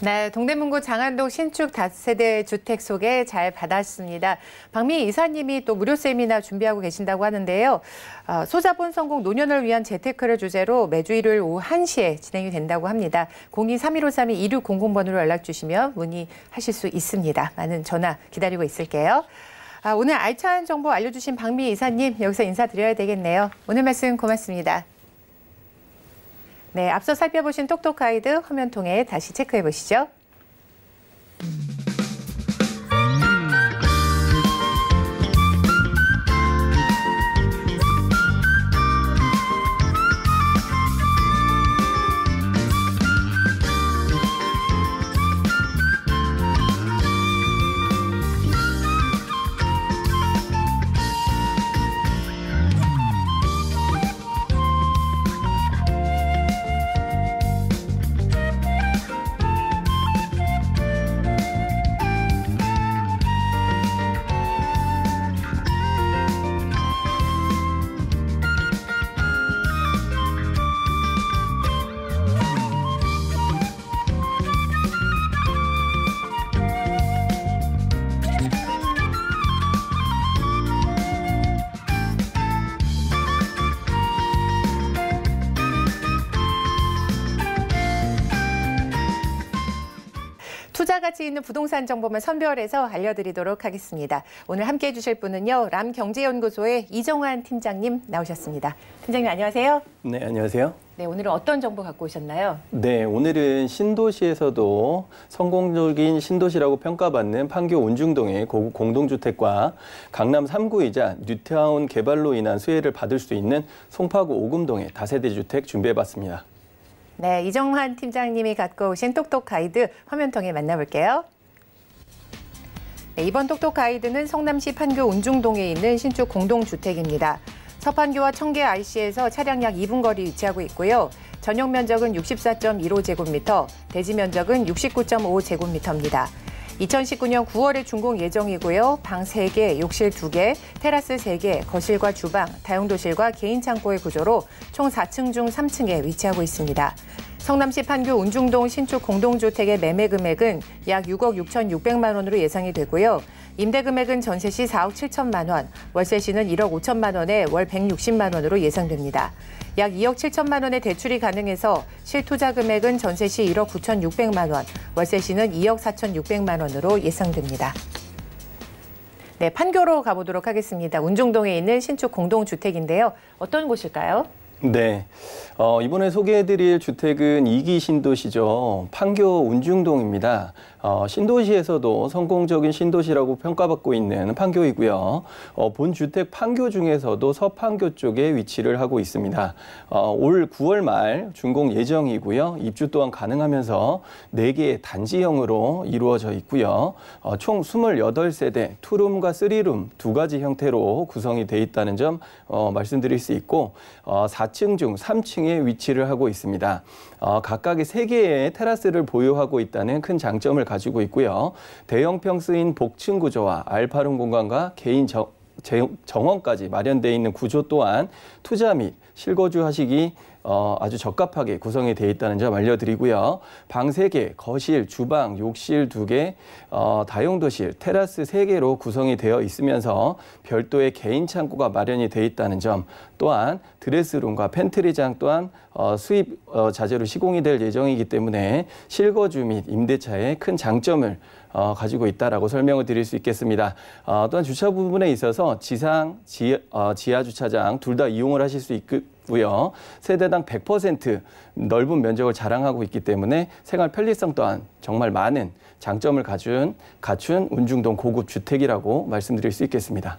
네, 동대문구 장안동 신축 다세대 주택 소개 잘 받았습니다. 박미 이사님이 또 무료 세미나 준비하고 계신다고 하는데요. 어, 소자본 성공 노년을 위한 재테크를 주제로 매주 일요일 오후 1시에 진행이 된다고 합니다. 0231532600번으로 연락 주시면 문의하실 수 있습니다. 많은 전화 기다리고 있을게요. 아, 오늘 알찬 정보 알려주신 박미 이사님 여기서 인사드려야 되겠네요. 오늘 말씀 고맙습니다. 네, 앞서 살펴보신 똑똑 가이드 화면 통해 다시 체크해 보시죠. 있는 부동산 정보만 선별해서 알려드리도록 하겠습니다. 오늘 함께해 주실 분은요. 람경제연구소의 이정환 팀장님 나오셨습니다. 팀장님 안녕하세요. 네, 안녕하세요. 네, 오늘은 어떤 정보 갖고 오셨나요? 네, 오늘은 신도시에서도 성공적인 신도시라고 평가받는 판교 온중동의 고급 공동주택과 강남 3구이자 뉴타운 개발로 인한 수혜를 받을 수 있는 송파구 오금동의 다세대 주택 준비해봤습니다. 네, 이정환 팀장님이 갖고 오신 똑똑 가이드 화면 통해 만나볼게요. 네, 이번 똑똑 가이드는 성남시 판교 운중동에 있는 신축 공동주택입니다. 서판교와 청계 IC에서 차량 약 2분 거리 위치하고 있고요. 전용 면적은 64.15제곱미터, 대지 면적은 69.5제곱미터입니다. 2019년 9월에 준공 예정이고요. 방 3개, 욕실 2개, 테라스 3개, 거실과 주방, 다용도실과 개인 창고의 구조로 총 4층 중 3층에 위치하고 있습니다. 성남시 판교 운중동 신축 공동주택의 매매 금액은 약 6억 6,600만 원으로 예상이 되고요. 임대 금액은 전세 시 4억 7천만 원, 월세 시는 1억 5천만 원에 월 160만 원으로 예상됩니다. 약 2억 7천만 원의 대출이 가능해서 실투자 금액은 전세 시 1억 9,600만 원, 월세 시는 2억 4,600만 원으로 예상됩니다. 네, 판교로 가보도록 하겠습니다. 운중동에 있는 신축 공동주택인데요. 어떤 곳일까요? 네. 어, 이번에 소개해드릴 주택은 이기 신도시죠. 판교 운중동입니다. 어, 신도시에서도 성공적인 신도시라고 평가받고 있는 판교이고요. 어, 본 주택 판교 중에서도 서판교 쪽에 위치를 하고 있습니다. 어, 올 9월 말 준공 예정이고요. 입주 또한 가능하면서 4개의 단지형으로 이루어져 있고요. 어, 총 28세대 투룸과 쓰리룸 두 가지 형태로 구성이 돼 있다는 점 어, 말씀드릴 수 있고 어, 4층 중 3층에 위치를 하고 있습니다. 어, 각각의 3개의 테라스를 보유하고 있다는 큰 장점을 가지고 있고요. 대형평 쓰인 복층 구조와 알파룸 공간과 개인 정, 정원까지 마련되어 있는 구조 또한 투자 및 실거주 하시기 어, 아주 적합하게 구성이 되어 있다는 점 알려드리고요. 방 3개, 거실, 주방, 욕실 2개, 어, 다용도실, 테라스 3개로 구성이 되어 있으면서 별도의 개인 창고가 마련이 되어 있다는 점 또한 드레스룸과 팬트리장 또한 어, 수입 어, 자재로 시공이 될 예정이기 때문에 실거주 및 임대차에 큰 장점을 어, 가지고 있다라고 설명을 드릴 수 있겠습니다. 어, 또한 주차 부분에 있어서 지상, 지, 어, 지하 주차장 둘 다 이용을 하실 수 있 고요. 세대당 100% 넓은 면적을 자랑하고 있기 때문에 생활 편리성 또한 정말 많은 장점을 갖춘, 갖춘 운중동 고급 주택이라고 말씀드릴 수 있겠습니다.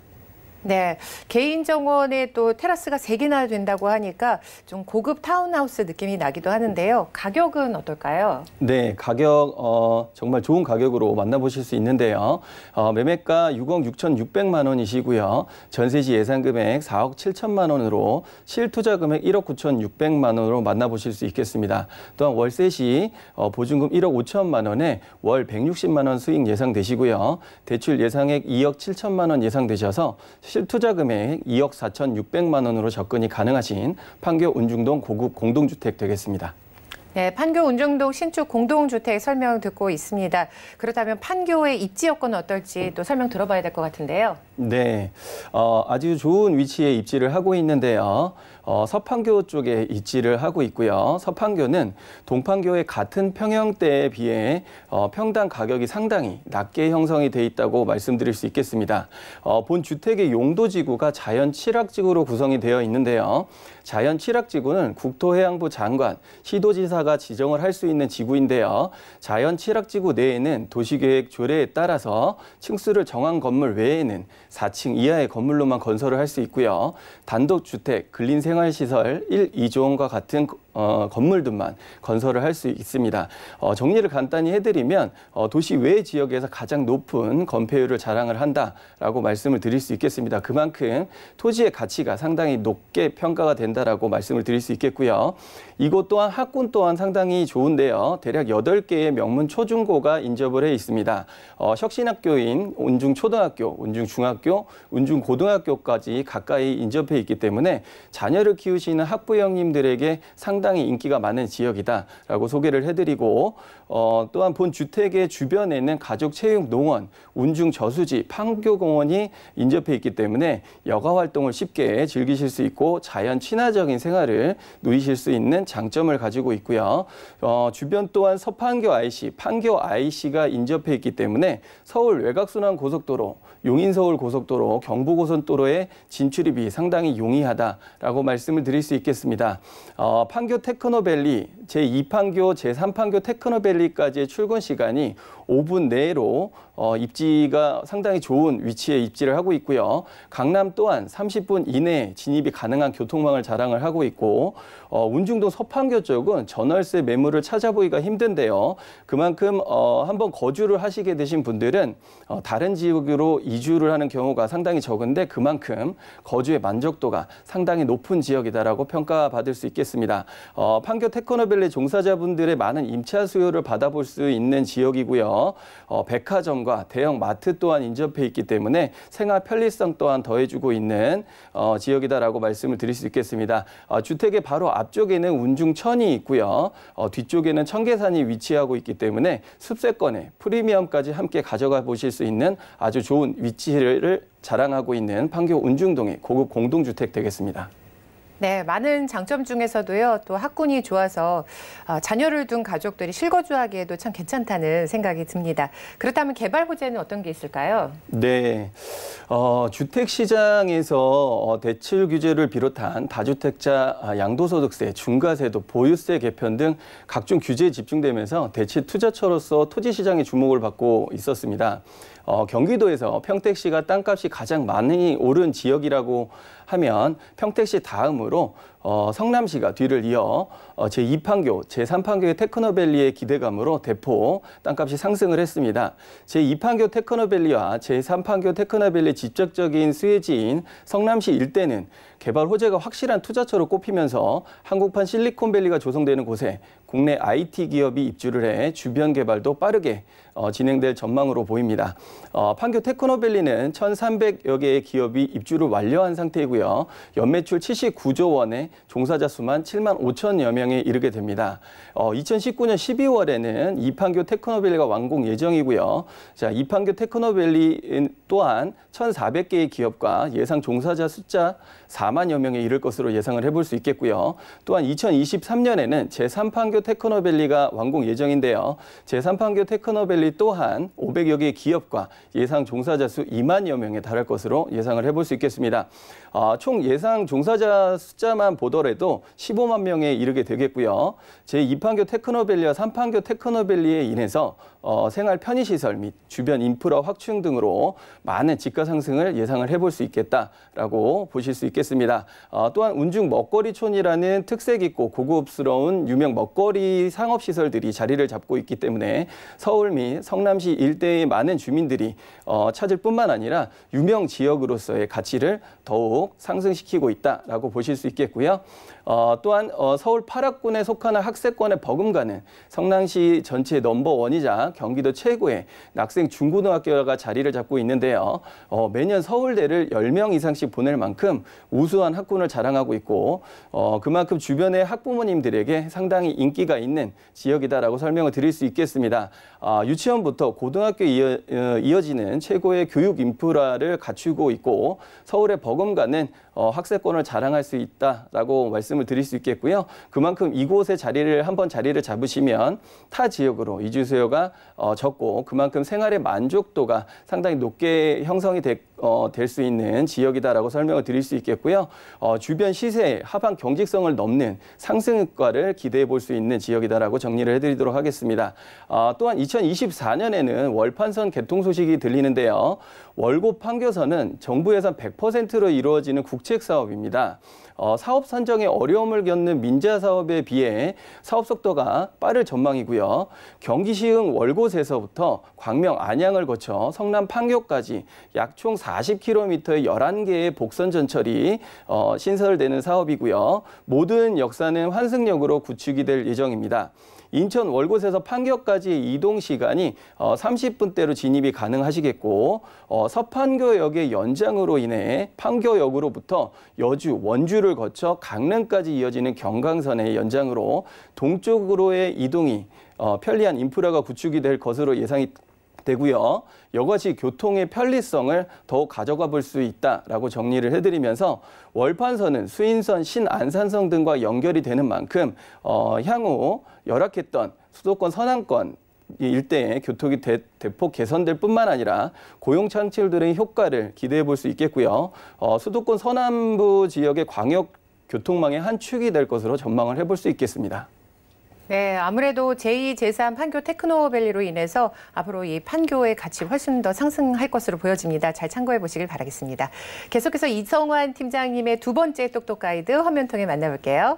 네, 개인 정원에 또 테라스가 세 개나 된다고 하니까 좀 고급 타운하우스 느낌이 나기도 하는데요. 가격은 어떨까요? 네, 가격 어, 정말 좋은 가격으로 만나보실 수 있는데요. 어, 매매가 6억 6천6백만 원이시고요. 전세시 예상 금액 4억 7천만 원으로 실투자 금액 1억 9천6백만 원으로 만나보실 수 있겠습니다. 또한 월세시 어, 보증금 1억 5천만 원에 월 160만 원 수익 예상되시고요. 대출 예상액 2억 7천만 원 예상되셔서 실 투자 금액 2억 4천6백만 원으로 접근이 가능하신 판교 운중동 고급 공동주택 되겠습니다. 네, 판교 운중동 신축 공동주택 설명 듣고 있습니다. 그렇다면 판교의 입지 여건은 어떨지 또 설명 들어봐야 될 것 같은데요. 네, 어, 아주 좋은 위치에 입지를 하고 있는데요. 어, 서판교 쪽에 입지를 하고 있고요. 서판교는 동판교의 같은 평형대에 비해 어, 평당 가격이 상당히 낮게 형성이 돼 있다고 말씀드릴 수 있겠습니다. 어, 본 주택의 용도 지구가 자연 칠학지구로 구성이 되어 있는데요. 자연 칠학지구는 국토해양부 장관, 시도지사가 지정을 할 수 있는 지구인데요. 자연 칠학지구 내에는 도시계획 조례에 따라서 층수를 정한 건물 외에는 4층 이하의 건물로만 건설을 할 수 있고요. 단독주택, 근린생활시설 1, 2조원과 같은 어, 건물들만 건설을 할 수 있습니다. 어, 정리를 간단히 해드리면 어, 도시 외 지역에서 가장 높은 건폐율을 자랑을 한다라고 말씀을 드릴 수 있겠습니다. 그만큼 토지의 가치가 상당히 높게 평가가 된다라고 말씀을 드릴 수 있겠고요. 이곳 또한 학군 또한 상당히 좋은데요. 대략 8개의 명문 초중고가 인접을 해 있습니다. 어, 혁신학교인 운중초등학교, 운중중학교, 운중고등학교까지 가까이 인접해 있기 때문에 자녀를 키우시는 학부형님들에게 상당히 상당히 인기가 많은 지역이다라고 소개를 해드리고 어, 또한 본 주택의 주변에는 가족 체육 농원, 운중 저수지, 판교 공원이 인접해 있기 때문에 여가 활동을 쉽게 즐기실 수 있고 자연 친화적인 생활을 누리실 수 있는 장점을 가지고 있고요. 어, 주변 또한 서판교 IC, 판교 IC가 인접해 있기 때문에 서울 외곽순환 고속도로, 용인서울 고속도로, 경부고속도로의 진출입이 상당히 용이하다라고 말씀을 드릴 수 있겠습니다. 어, 판교 테크노밸리, 제2판교, 제3판교 테크노밸리까지의 출근 시간이 5분 내로 어, 입지가 상당히 좋은 위치에 입지를 하고 있고요. 강남 또한 30분 이내에 진입이 가능한 교통망을 자랑을 하고 있고 어, 운중동 서판교 쪽은 전월세 매물을 찾아보기가 힘든데요. 그만큼 어, 한번 거주를 하시게 되신 분들은 어, 다른 지역으로 이주를 하는 경우가 상당히 적은데 그만큼 거주의 만족도가 상당히 높은 지역이다라고 평가받을 수 있겠습니다. 어, 판교 테크노 밸리 종사자분들의 많은 임차 수요를 받아볼 수 있는 지역이고요. 어, 백화점과 대형 마트 또한 인접해 있기 때문에 생활 편리성 또한 더해주고 있는 어, 지역이다라고 말씀을 드릴 수 있겠습니다. 어, 주택의 바로 앞쪽에는 운중천이 있고요. 어, 뒤쪽에는 청계산이 위치하고 있기 때문에 숲세권의 프리미엄까지 함께 가져가 보실 수 있는 아주 좋은 위치를 자랑하고 있는 판교 운중동의 고급 공동주택 되겠습니다. 네, 많은 장점 중에서도요, 또 학군이 좋아서 어, 자녀를 둔 가족들이 실거주하기에도 참 괜찮다는 생각이 듭니다. 그렇다면 개발 호재는 어떤 게 있을까요? 네. 어, 주택 시장에서 어, 대출 규제를 비롯한 다주택자 아, 양도소득세, 중과세도, 보유세 개편 등 각종 규제에 집중되면서 대체 투자처로서 토지 시장의 주목을 받고 있었습니다. 어, 경기도에서 평택시가 땅값이 가장 많이 오른 지역이라고 하면 평택시 다음으로 어, 성남시가 뒤를 이어 어, 제2판교, 제3판교의 테크노밸리의 기대감으로 대폭 땅값이 상승을 했습니다. 제2판교 테크노밸리와 제3판교 테크노밸리 직접적인 수혜지인 성남시 일대는 개발 호재가 확실한 투자처로 꼽히면서 한국판 실리콘밸리가 조성되는 곳에 국내 IT 기업이 입주를 해 주변 개발도 빠르게 어, 진행될 전망으로 보입니다. 어, 판교 테크노밸리는 1,300여 개의 기업이 입주를 완료한 상태이고요. 연매출 79조 원에 종사자 수만 7만 5천여 명에 이르게 됩니다. 어, 2019년 12월에는 이판교 테크노밸리가 완공 예정이고요. 자, 이판교 테크노밸리 또한 1,400개의 기업과 예상 종사자 숫자 4만여 명에 이를 것으로 예상을 해볼 수 있겠고요. 또한 2023년에는 제3판교 테크노밸리가 완공 예정인데요. 제3판교 테크노밸리 또한 500여 개의 기업과 예상 종사자 수 2만여 명에 달할 것으로 예상을 해볼 수 있겠습니다. 어, 총 예상 종사자 숫자만 보더라도 15만 명에 이르게 되겠고요. 제2판교 테크노밸리와 3판교 테크노밸리에 인해서 어, 생활 편의시설 및 주변 인프라 확충 등으로 많은 집가 상승을 예상을 해볼 수 있겠다라고 보실 수 있겠습니다. 어, 또한 운중 먹거리촌이라는 특색 있고 고급스러운 유명 먹거리 상업시설들이 자리를 잡고 있기 때문에 서울 및 성남시 일대의 많은 주민들이 어, 찾을 뿐만 아니라 유명 지역으로서의 가치를 더욱 상승시키고 있다라고 보실 수 있겠고요. 어, 또한 어, 서울 8학군에 속하는 학세권의 버금가는 성남시 전체 넘버원이자 경기도 최고의 낙생 중고등학교가 자리를 잡고 있는데요. 어, 매년 서울대를 10명 이상씩 보낼 만큼 우수한 학군을 자랑하고 있고 어, 그만큼 주변의 학부모님들에게 상당히 인기가 있는 지역이다라고 설명을 드릴 수 있겠습니다. 어, 유치원부터 고등학교 이어, 어, 이어지는 최고의 교육 인프라를 갖추고 있고 서울의 버금가는 어, 학세권을 자랑할 수 있다라고 말씀을 드릴 수 있겠고요. 그만큼 이곳에 자리를 한번 자리를 잡으시면 타 지역으로 이주 수요가 어, 적고 그만큼 생활의 만족도가 상당히 높게 형성이 될 어, 수 있는 지역이다라고 설명을 드릴 수 있겠고요. 어, 주변 시세 하방 경직성을 넘는 상승 효과를 기대해 볼 수 있는 지역이다라고 정리를 해드리도록 하겠습니다. 어, 또한 2024년에는 월판선 개통 소식이 들리는데요. 월고 판교선은 정부 예산 100%로 이루어지는 국책 사업입니다. 어, 사업 산정에 어려움을 겪는 민자 사업에 비해 사업 속도가 빠를 전망이고요. 경기 시흥 월곶에서부터 광명 안양을 거쳐 성남 판교까지 약 총 40km의 11개의 복선 전철이 어, 신설되는 사업이고요. 모든 역사는 환승역으로 구축이 될 예정입니다. 인천 월곶에서 판교까지의 이동 시간이 어, 30분대로 진입이 가능하시겠고 어, 서판교역의 연장으로 인해 판교역으로부터 여주, 원주를 거쳐 강릉까지 이어지는 경강선의 연장으로 동쪽으로의 이동이 어, 편리한 인프라가 구축이 될 것으로 예상이 되고요. 이것이 교통의 편리성을 더욱 가져가 볼 수 있다라고 정리를 해드리면서 월판선은 수인선, 신안산선 등과 연결이 되는 만큼 어, 향후 열악했던 수도권 서남권 이 일대의 교통이 대, 대폭 개선될 뿐만 아니라 고용 창출들의 효과를 기대해 볼 수 있겠고요. 어, 수도권 서남부 지역의 광역 교통망의 한 축이 될 것으로 전망을 해볼 수 있겠습니다. 네, 아무래도 제2, 제3 판교 테크노밸리로 인해서 앞으로 이 판교의 가치 훨씬 더 상승할 것으로 보여집니다. 잘 참고해 보시길 바라겠습니다. 계속해서 이성환 팀장님의 두 번째 똑똑 가이드 화면 통해 만나볼게요.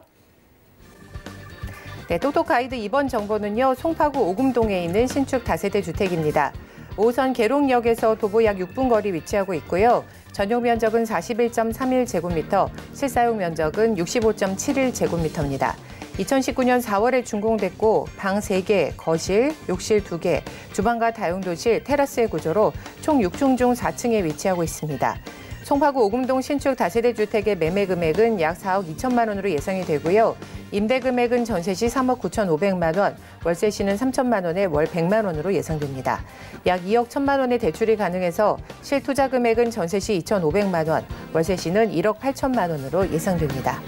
네, 똑똑 가이드 이번 정보는요. 송파구 오금동에 있는 신축 다세대 주택입니다. 5선 계룡역에서 도보 약 6분 거리 위치하고 있고요. 전용 면적은 41.31제곱미터, 실사용 면적은 65.71제곱미터입니다. 2019년 4월에 준공됐고 방 3개, 거실, 욕실 2개, 주방과 다용도실, 테라스의 구조로 총 6층 중 4층에 위치하고 있습니다. 송파구 오금동 신축 다세대 주택의 매매 금액은 약 4억 2천만 원으로 예상이 되고요. 임대 금액은 전세 시 3억 9천5백만 원, 월세 시는 3천만 원에 월 100만 원으로 예상됩니다. 약 2억 1천만 원의 대출이 가능해서 실투자 금액은 전세 시 2,500만 원, 월세 시는 1억 8천만 원으로 예상됩니다.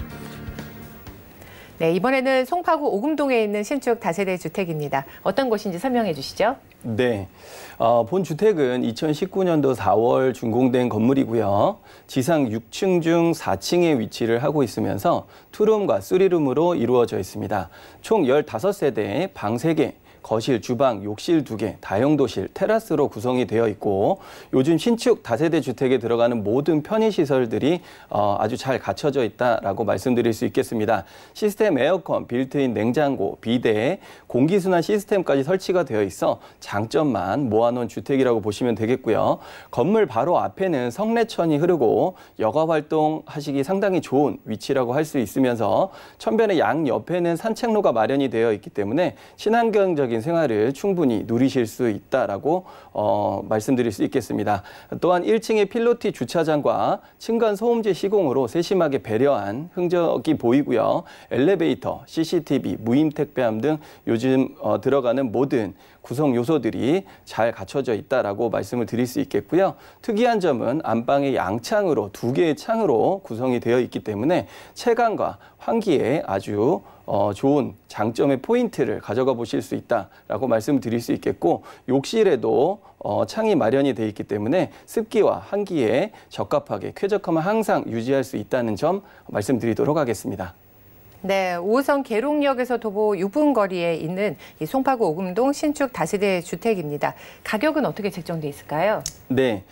네, 이번에는 송파구 오금동에 있는 신축 다세대 주택입니다. 어떤 곳인지 설명해 주시죠. 네. 어, 본 주택은 2019년도 4월 준공된 건물이고요. 지상 6층 중 4층에 위치를 하고 있으면서 투룸과 쓰리룸으로 이루어져 있습니다. 총 15세대에 방 3개, 거실, 주방, 욕실 두 개, 다용도실, 테라스로 구성이 되어 있고 요즘 신축 다세대 주택에 들어가는 모든 편의 시설들이 어, 아주 잘 갖춰져 있다라고 말씀드릴 수 있겠습니다. 시스템 에어컨, 빌트인 냉장고, 비데, 공기순환 시스템까지 설치가 되어 있어 장점만 모아놓은 주택이라고 보시면 되겠고요. 건물 바로 앞에는 성내천이 흐르고 여가 활동 하시기 상당히 좋은 위치라고 할 수 있으면서 천변의 양 옆에는 산책로가 마련이 되어 있기 때문에 친환경적인 생활을 충분히 누리실 수 있다라고 어, 말씀드릴 수 있겠습니다. 또한 1층의 필로티 주차장과 층간 소음제 시공으로 세심하게 배려한 흔적이 보이고요. 엘리베이터, CCTV, 무임 택배함 등 요즘 어, 들어가는 모든 구성 요소들이 잘 갖춰져 있다라고 말씀을 드릴 수 있겠고요. 특이한 점은 안방의 양창으로 두 개의 창으로 구성이 되어 있기 때문에 채광과 환기에 아주 어, 좋은 장점의 포인트를 가져가 보실 수 있다라고 말씀을 드릴 수 있겠고 욕실에도 어, 창이 마련이 되어 있기 때문에 습기와 환기에 적합하게 쾌적함을 항상 유지할 수 있다는 점 말씀드리도록 하겠습니다. 네, 5호선 계룡역에서 도보 6분 거리에 있는 이 송파구 오금동 신축 다세대 주택입니다. 가격은 어떻게 책정돼 있을까요? 네.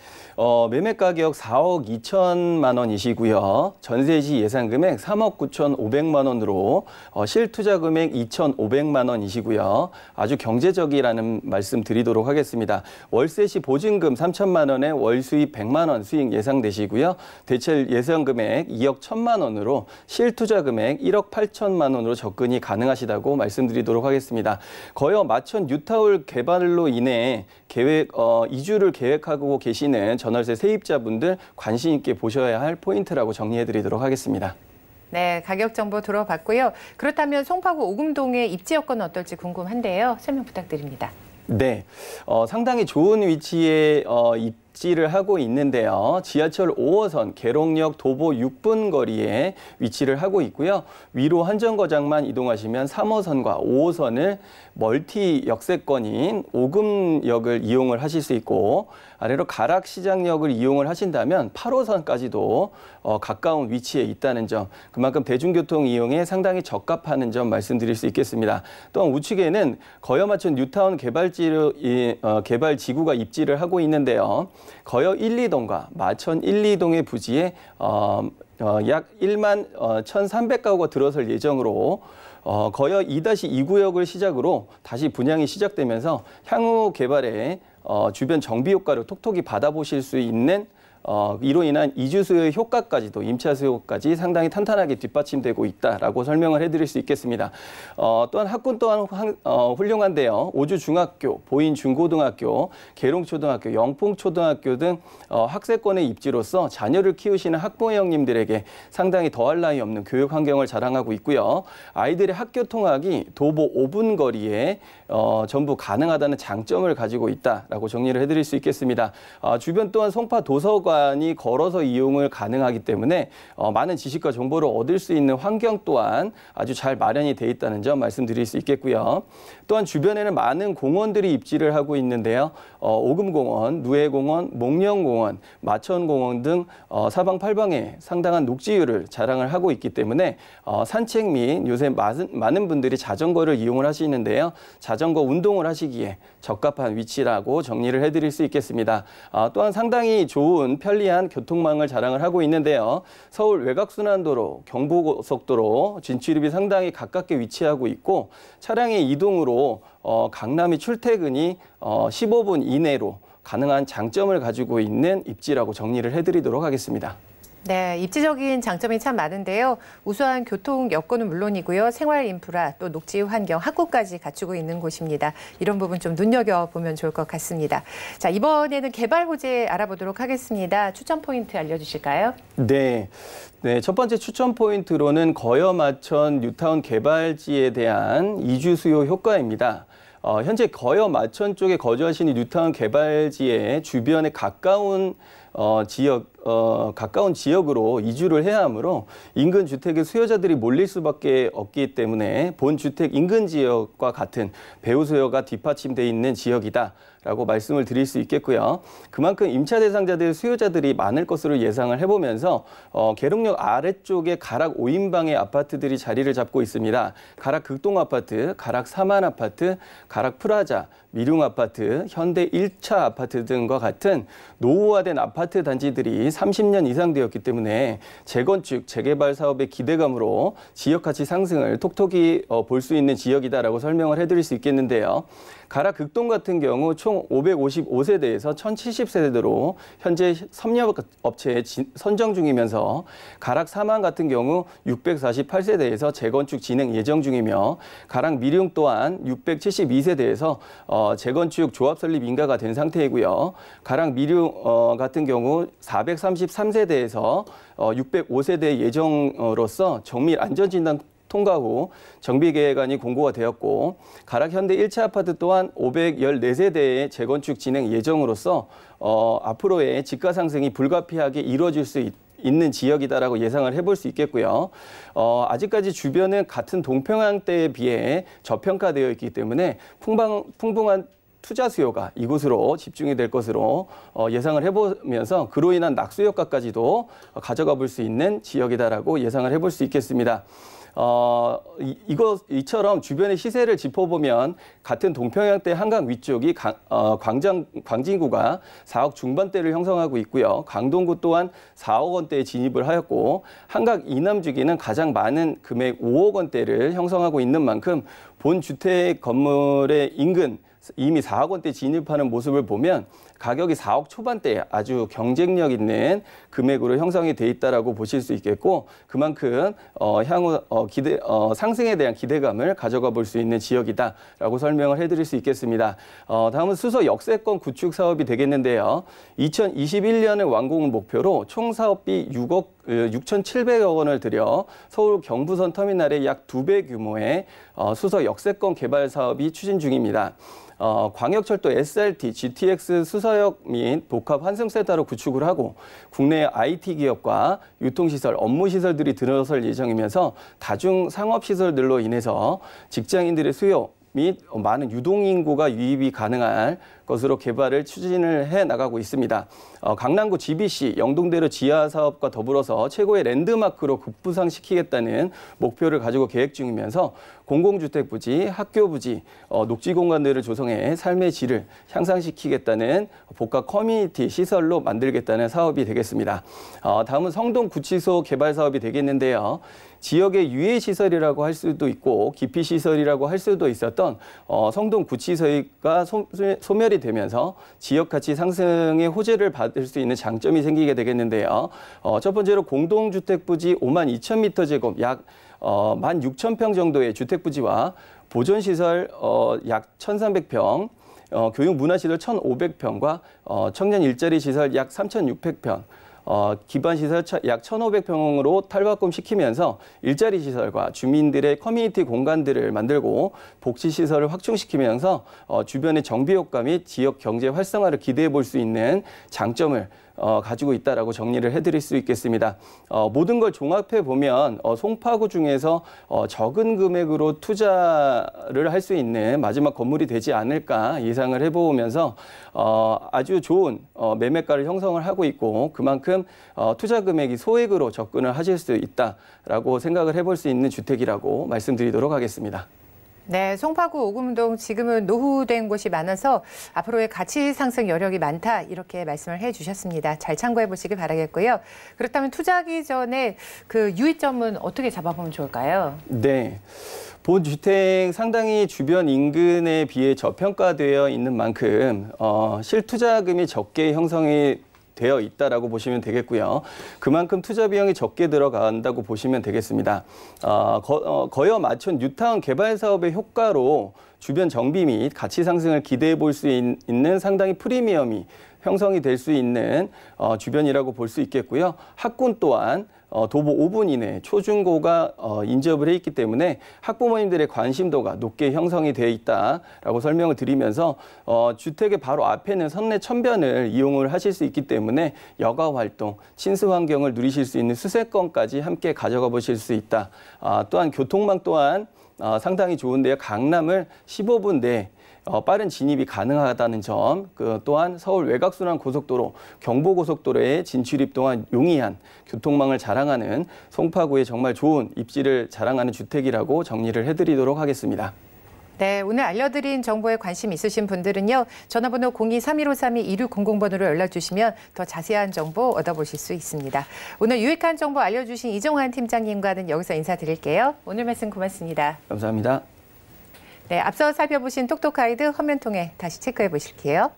어, 매매 가격 4억 2천만 원이시고요. 전세 시 예상 금액 3억 9천 5백만 원으로 어, 실투자 금액 2,500만 원이시고요. 아주 경제적이라는 말씀 드리도록 하겠습니다. 월세 시 보증금 3천만 원에 월 수입 100만 원 수익 예상되시고요. 대출 예상 금액 2억 1천만 원으로 실투자 금액 1억 8천만 원으로 접근이 가능하시다고 말씀드리도록 하겠습니다. 거여 마천 뉴타울 개발로 인해 계획 어, 이주를 계획하고 계시는 전 월세 세입자분들 관심 있게 보셔야 할 포인트라고 정리해드리도록 하겠습니다. 네, 가격 정보 들어봤고요. 그렇다면 송파구 오금동의 입지 여건은 어떨지 궁금한데요. 설명 부탁드립니다. 네, 어, 상당히 좋은 위치에 어, 입지를 하고 있는데요. 지하철 5호선 개롱역 도보 6분 거리에 위치를 하고 있고요. 위로 한 정거장만 이동하시면 3호선과 5호선을 멀티 역세권인 오금역을 이용을 하실 수 있고 아래로 가락시장역을 이용을 하신다면 8호선까지도 어, 가까운 위치에 있다는 점 그만큼 대중교통 이용에 상당히 적합하는 점 말씀드릴 수 있겠습니다. 또한 우측에는 거여마천 뉴타운 개발지로 이, 어, 개발 지구가 입지를 하고 있는데요. 거여 1, 2동과 마천 1, 2동의 부지에 어, 어, 약 1만 어, 1,300가구가 들어설 예정으로 어, 거여 2-2 구역을 시작으로 다시 분양이 시작되면서 향후 개발에 어, 주변 정비 효과를 톡톡히 받아보실 수 있는 어, 이로 인한 이주 수요의 효과까지도 임차 수요까지 상당히 탄탄하게 뒷받침되고 있다라고 설명을 해드릴 수 있겠습니다. 어, 또한 학군 또한 한, 어, 훌륭한데요. 오주 중학교, 보인 중고등학교, 계룡초등학교, 영풍초등학교 등 어, 학세권의 입지로서 자녀를 키우시는 학부모 형님들에게 상당히 더할 나위 없는 교육 환경을 자랑하고 있고요. 아이들의 학교 통학이 도보 5분 거리에 어, 전부 가능하다는 장점을 가지고 있다라고 정리를 해드릴 수 있겠습니다. 어, 주변 또한 송파 도서관 이 걸어서 이용을 가능하기 때문에 어, 많은 지식과 정보를 얻을 수 있는 환경 또한 아주 잘 마련이 돼 있다는 점 말씀드릴 수 있겠고요. 또한 주변에는 많은 공원들이 입지를 하고 있는데요. 어, 오금공원, 누해공원, 목령공원, 마천공원 등 어, 사방팔방에 상당한 녹지율을 자랑을 하고 있기 때문에 어, 산책 및 요새 많은, 많은 분들이 자전거를 이용을 하시는데요. 자전거 운동을 하시기에 적합한 위치라고 정리를 해드릴 수 있겠습니다. 아, 또한 상당히 좋은 편리한 교통망을 자랑을 하고 있는데요. 서울 외곽순환도로, 경부고속도로 진출입이 상당히 가깝게 위치하고 있고 차량의 이동으로 어, 강남이 출퇴근이 어, 15분 이내로 가능한 장점을 가지고 있는 입지라고 정리를 해드리도록 하겠습니다. 네, 입지적인 장점이 참 많은데요. 우수한 교통 여건은 물론이고요. 생활 인프라, 또 녹지 환경, 학구까지 갖추고 있는 곳입니다. 이런 부분 좀 눈여겨보면 좋을 것 같습니다. 자, 이번에는 개발 호재 알아보도록 하겠습니다. 추천 포인트 알려주실까요? 네. 네, 첫 번째 추천 포인트로는 거여마천 뉴타운 개발지에 대한 이주 수요 효과입니다. 어, 현재 거여 마천 쪽에 거주하시는 뉴타운 개발지의 주변에 가까운 어, 지역, 어, 가까운 지역으로 이주를 해야 하므로 인근 주택의 수요자들이 몰릴 수밖에 없기 때문에 본 주택 인근 지역과 같은 배우 수요가 뒷받침돼 있는 지역이다. 라고 말씀을 드릴 수 있겠고요. 그만큼 임차 대상자들 수요자들이 많을 것으로 예상을 해보면서 어, 계룡역 아래쪽에 가락 5인방의 아파트들이 자리를 잡고 있습니다. 가락 극동 아파트, 가락 사만 아파트, 가락 프라자, 미룡 아파트, 현대 1차 아파트 등과 같은 노후화된 아파트 단지들이 30년 이상 되었기 때문에 재건축, 재개발 사업의 기대감으로 지역 가치 상승을 톡톡히 어, 볼수 있는 지역이다라고 설명을 해드릴 수 있겠는데요. 가락 극동 같은 경우 총 555세대에서 1070세대로 현재 섭렵업체에 선정 중이면서 가락 사만 같은 경우 648세대에서 재건축 진행 예정 중이며 가락 미룡 또한 672세대에서 어, 재건축 조합 설립 인가가 된 상태이고요. 가락 미룡 어, 같은 경우 433세대에서 어, 605세대 예정으로서 정밀 안전진단 통과 후 정비 계획안이 공고가 되었고 가락 현대 1차 아파트 또한 514세대의 재건축 진행 예정으로서 어, 앞으로의 집가 상승이 불가피하게 이루어질 수 있, 있는 지역이다라고 예상을 해볼 수 있겠고요. 어, 아직까지 주변은 같은 동평양대에 비해 저평가되어 있기 때문에 풍방, 풍부한 투자 수요가 이곳으로 집중이 될 것으로 어, 예상을 해보면서 그로 인한 낙수 효과까지도 가져가 볼 수 있는 지역이다라고 예상을 해볼 수 있겠습니다. 어, 이, 이거, 이처럼 주변의 시세를 짚어보면 같은 동평양대 한강 위쪽이 강, 어, 광장, 광진구가 4억 중반대를 형성하고 있고요. 강동구 또한 4억 원대에 진입을 하였고 한강 이남 주기는 가장 많은 금액 5억 원대를 형성하고 있는 만큼 본 주택 건물의 인근 이미 4억 원대 진입하는 모습을 보면 가격이 4억 초반대 아주 경쟁력 있는 금액으로 형성이 돼 있다라고 보실 수 있겠고 그만큼 어, 향후 어, 기대 어, 상승에 대한 기대감을 가져가 볼 수 있는 지역이다라고 설명을 해드릴 수 있겠습니다. 어, 다음은 수서 역세권 구축 사업이 되겠는데요. 2021년을 완공을 목표로 총 사업비 6억 6,700억 원을 들여 서울 경부선 터미널의 약 두 배 규모의 어, 수서 역세권 개발 사업이 추진 중입니다. 어, 광역철도 SRT, GTX 수 서역 및 복합 환승센터로 구축을 하고 국내 IT 기업과 유통시설, 업무시설들이 들어설 예정이면서 다중 상업시설들로 인해서 직장인들의 수요 및 많은 유동인구가 유입이 가능할 것으로 개발을 추진을 해 나가고 있습니다. 어, 강남구 GBC 영동대로 지하 사업과 더불어서 최고의 랜드마크로 급부상시키겠다는 목표를 가지고 계획 중이면서 공공주택 부지, 학교 부지, 어, 녹지 공간들을 조성해 삶의 질을 향상시키겠다는 복합 커뮤니티 시설로 만들겠다는 사업이 되겠습니다. 어, 다음은 성동 구치소 개발 사업이 되겠는데요. 지역의 유해 시설이라고 할 수도 있고 기피 시설이라고 할 수도 있었던 어, 성동 구치소가 소, 소멸이 되면서 지역 가치 상승의 호재를 받을 수 있는 장점이 생기게 되겠는데요. 어, 첫 번째로 공동주택 부지 5만 2천 미터 제곱 약 어, 1만 6천 평 정도의 주택 부지와 보존 시설 어, 약 1,300평, 어, 교육 문화시설 1,500평과 어, 청년 일자리 시설 약 3,600평, 어, 기반 시설 약 1,500평으로 탈바꿈 시키면서 일자리 시설과 주민들의 커뮤니티 공간들을 만들고 복지 시설을 확충시키면서 어, 주변의 정비 효과 및 지역 경제 활성화를 기대해 볼 수 있는 장점을 어, 가지고 있다라고 정리를 해드릴 수 있겠습니다. 어, 모든 걸 종합해 보면 어, 송파구 중에서 어, 적은 금액으로 투자를 할 수 있는 마지막 건물이 되지 않을까 예상을 해보면서 어, 아주 좋은 어, 매매가를 형성을 하고 있고 그만큼 어, 투자 금액이 소액으로 접근을 하실 수 있다라고 생각을 해볼 수 있는 주택이라고 말씀드리도록 하겠습니다. 네, 송파구 오금동 지금은 노후된 곳이 많아서 앞으로의 가치 상승 여력이 많다 이렇게 말씀을 해주셨습니다. 잘 참고해 보시기 바라겠고요. 그렇다면 투자하기 전에 그 유의점은 어떻게 잡아보면 좋을까요? 네. 본 주택 상당히 주변 인근에 비해 저평가되어 있는 만큼 어, 실투자금이 적게 형성이 되어 있다라고 보시면 되겠고요. 그만큼 투자 비용이 적게 들어간다고 보시면 되겠습니다. 어, 거, 어, 거여 맞춘 뉴타운 개발 사업의 효과로 주변 정비 및 가치 상승을 기대해 볼 수 있는 상당히 프리미엄이 형성이 될 수 있는 어, 주변이라고 볼 수 있겠고요. 학군 또한 어, 도보 5분 이내 초중고가 어, 인접을 해 있기 때문에 학부모님들의 관심도가 높게 형성이 돼 있다라고 설명을 드리면서 어, 주택의 바로 앞에는 선내 천변을 이용을 하실 수 있기 때문에 여가 활동, 친수 환경을 누리실 수 있는 수세권까지 함께 가져가 보실 수 있다. 아, 또한 교통망 또한 어, 상당히 좋은데요. 강남을 15분 내 어, 빠른 진입이 가능하다는 점, 그 또한 서울 외곽순환 고속도로, 경부고속도로의 진출입 동안 용이한 교통망을 자랑하는 송파구의 정말 좋은 입지를 자랑하는 주택이라고 정리를 해드리도록 하겠습니다. 네, 오늘 알려드린 정보에 관심 있으신 분들은요. 전화번호 0231532600번으로 연락 주시면 더 자세한 정보 얻어보실 수 있습니다. 오늘 유익한 정보 알려주신 이종환 팀장님과는 여기서 인사드릴게요. 오늘 말씀 고맙습니다. 감사합니다. 네, 앞서 살펴보신 똑똑 가이드 화면 통해 다시 체크해 보실게요.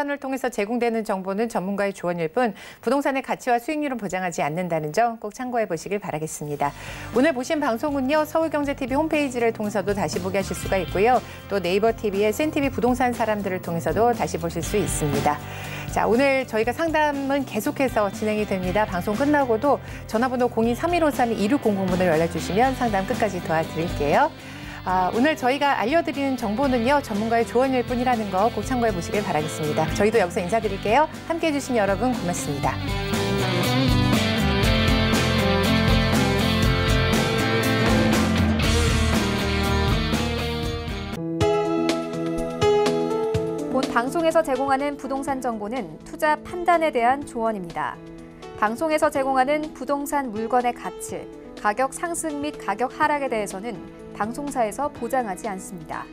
부동산을 통해서 제공되는 정보는 전문가의 조언일 뿐 부동산의 가치와 수익률은 보장하지 않는다는 점 꼭 참고해 보시길 바라겠습니다. 오늘 보신 방송은요. 서울경제TV 홈페이지를 통해서도 다시 보게 하실 수가 있고요. 또 네이버 TV의 센TV 부동산 사람들을 통해서도 다시 보실 수 있습니다. 자, 오늘 저희가 상담은 계속해서 진행이 됩니다. 방송 끝나고도 전화번호 023153-2600번으로 연락 주시면 상담 끝까지 도와드릴게요. 아, 오늘 저희가 알려드리는 정보는요, 전문가의 조언일 뿐이라는 거 꼭 참고해 보시길 바라겠습니다. 저희도 여기서 인사드릴게요. 함께 해 주신 여러분 고맙습니다. 본 방송에서 제공하는 부동산 정보는 투자 판단에 대한 조언입니다. 방송에서 제공하는 부동산 물건의 가치, 가격 상승 및 가격 하락에 대해서는 방송사에서 보장하지 않습니다.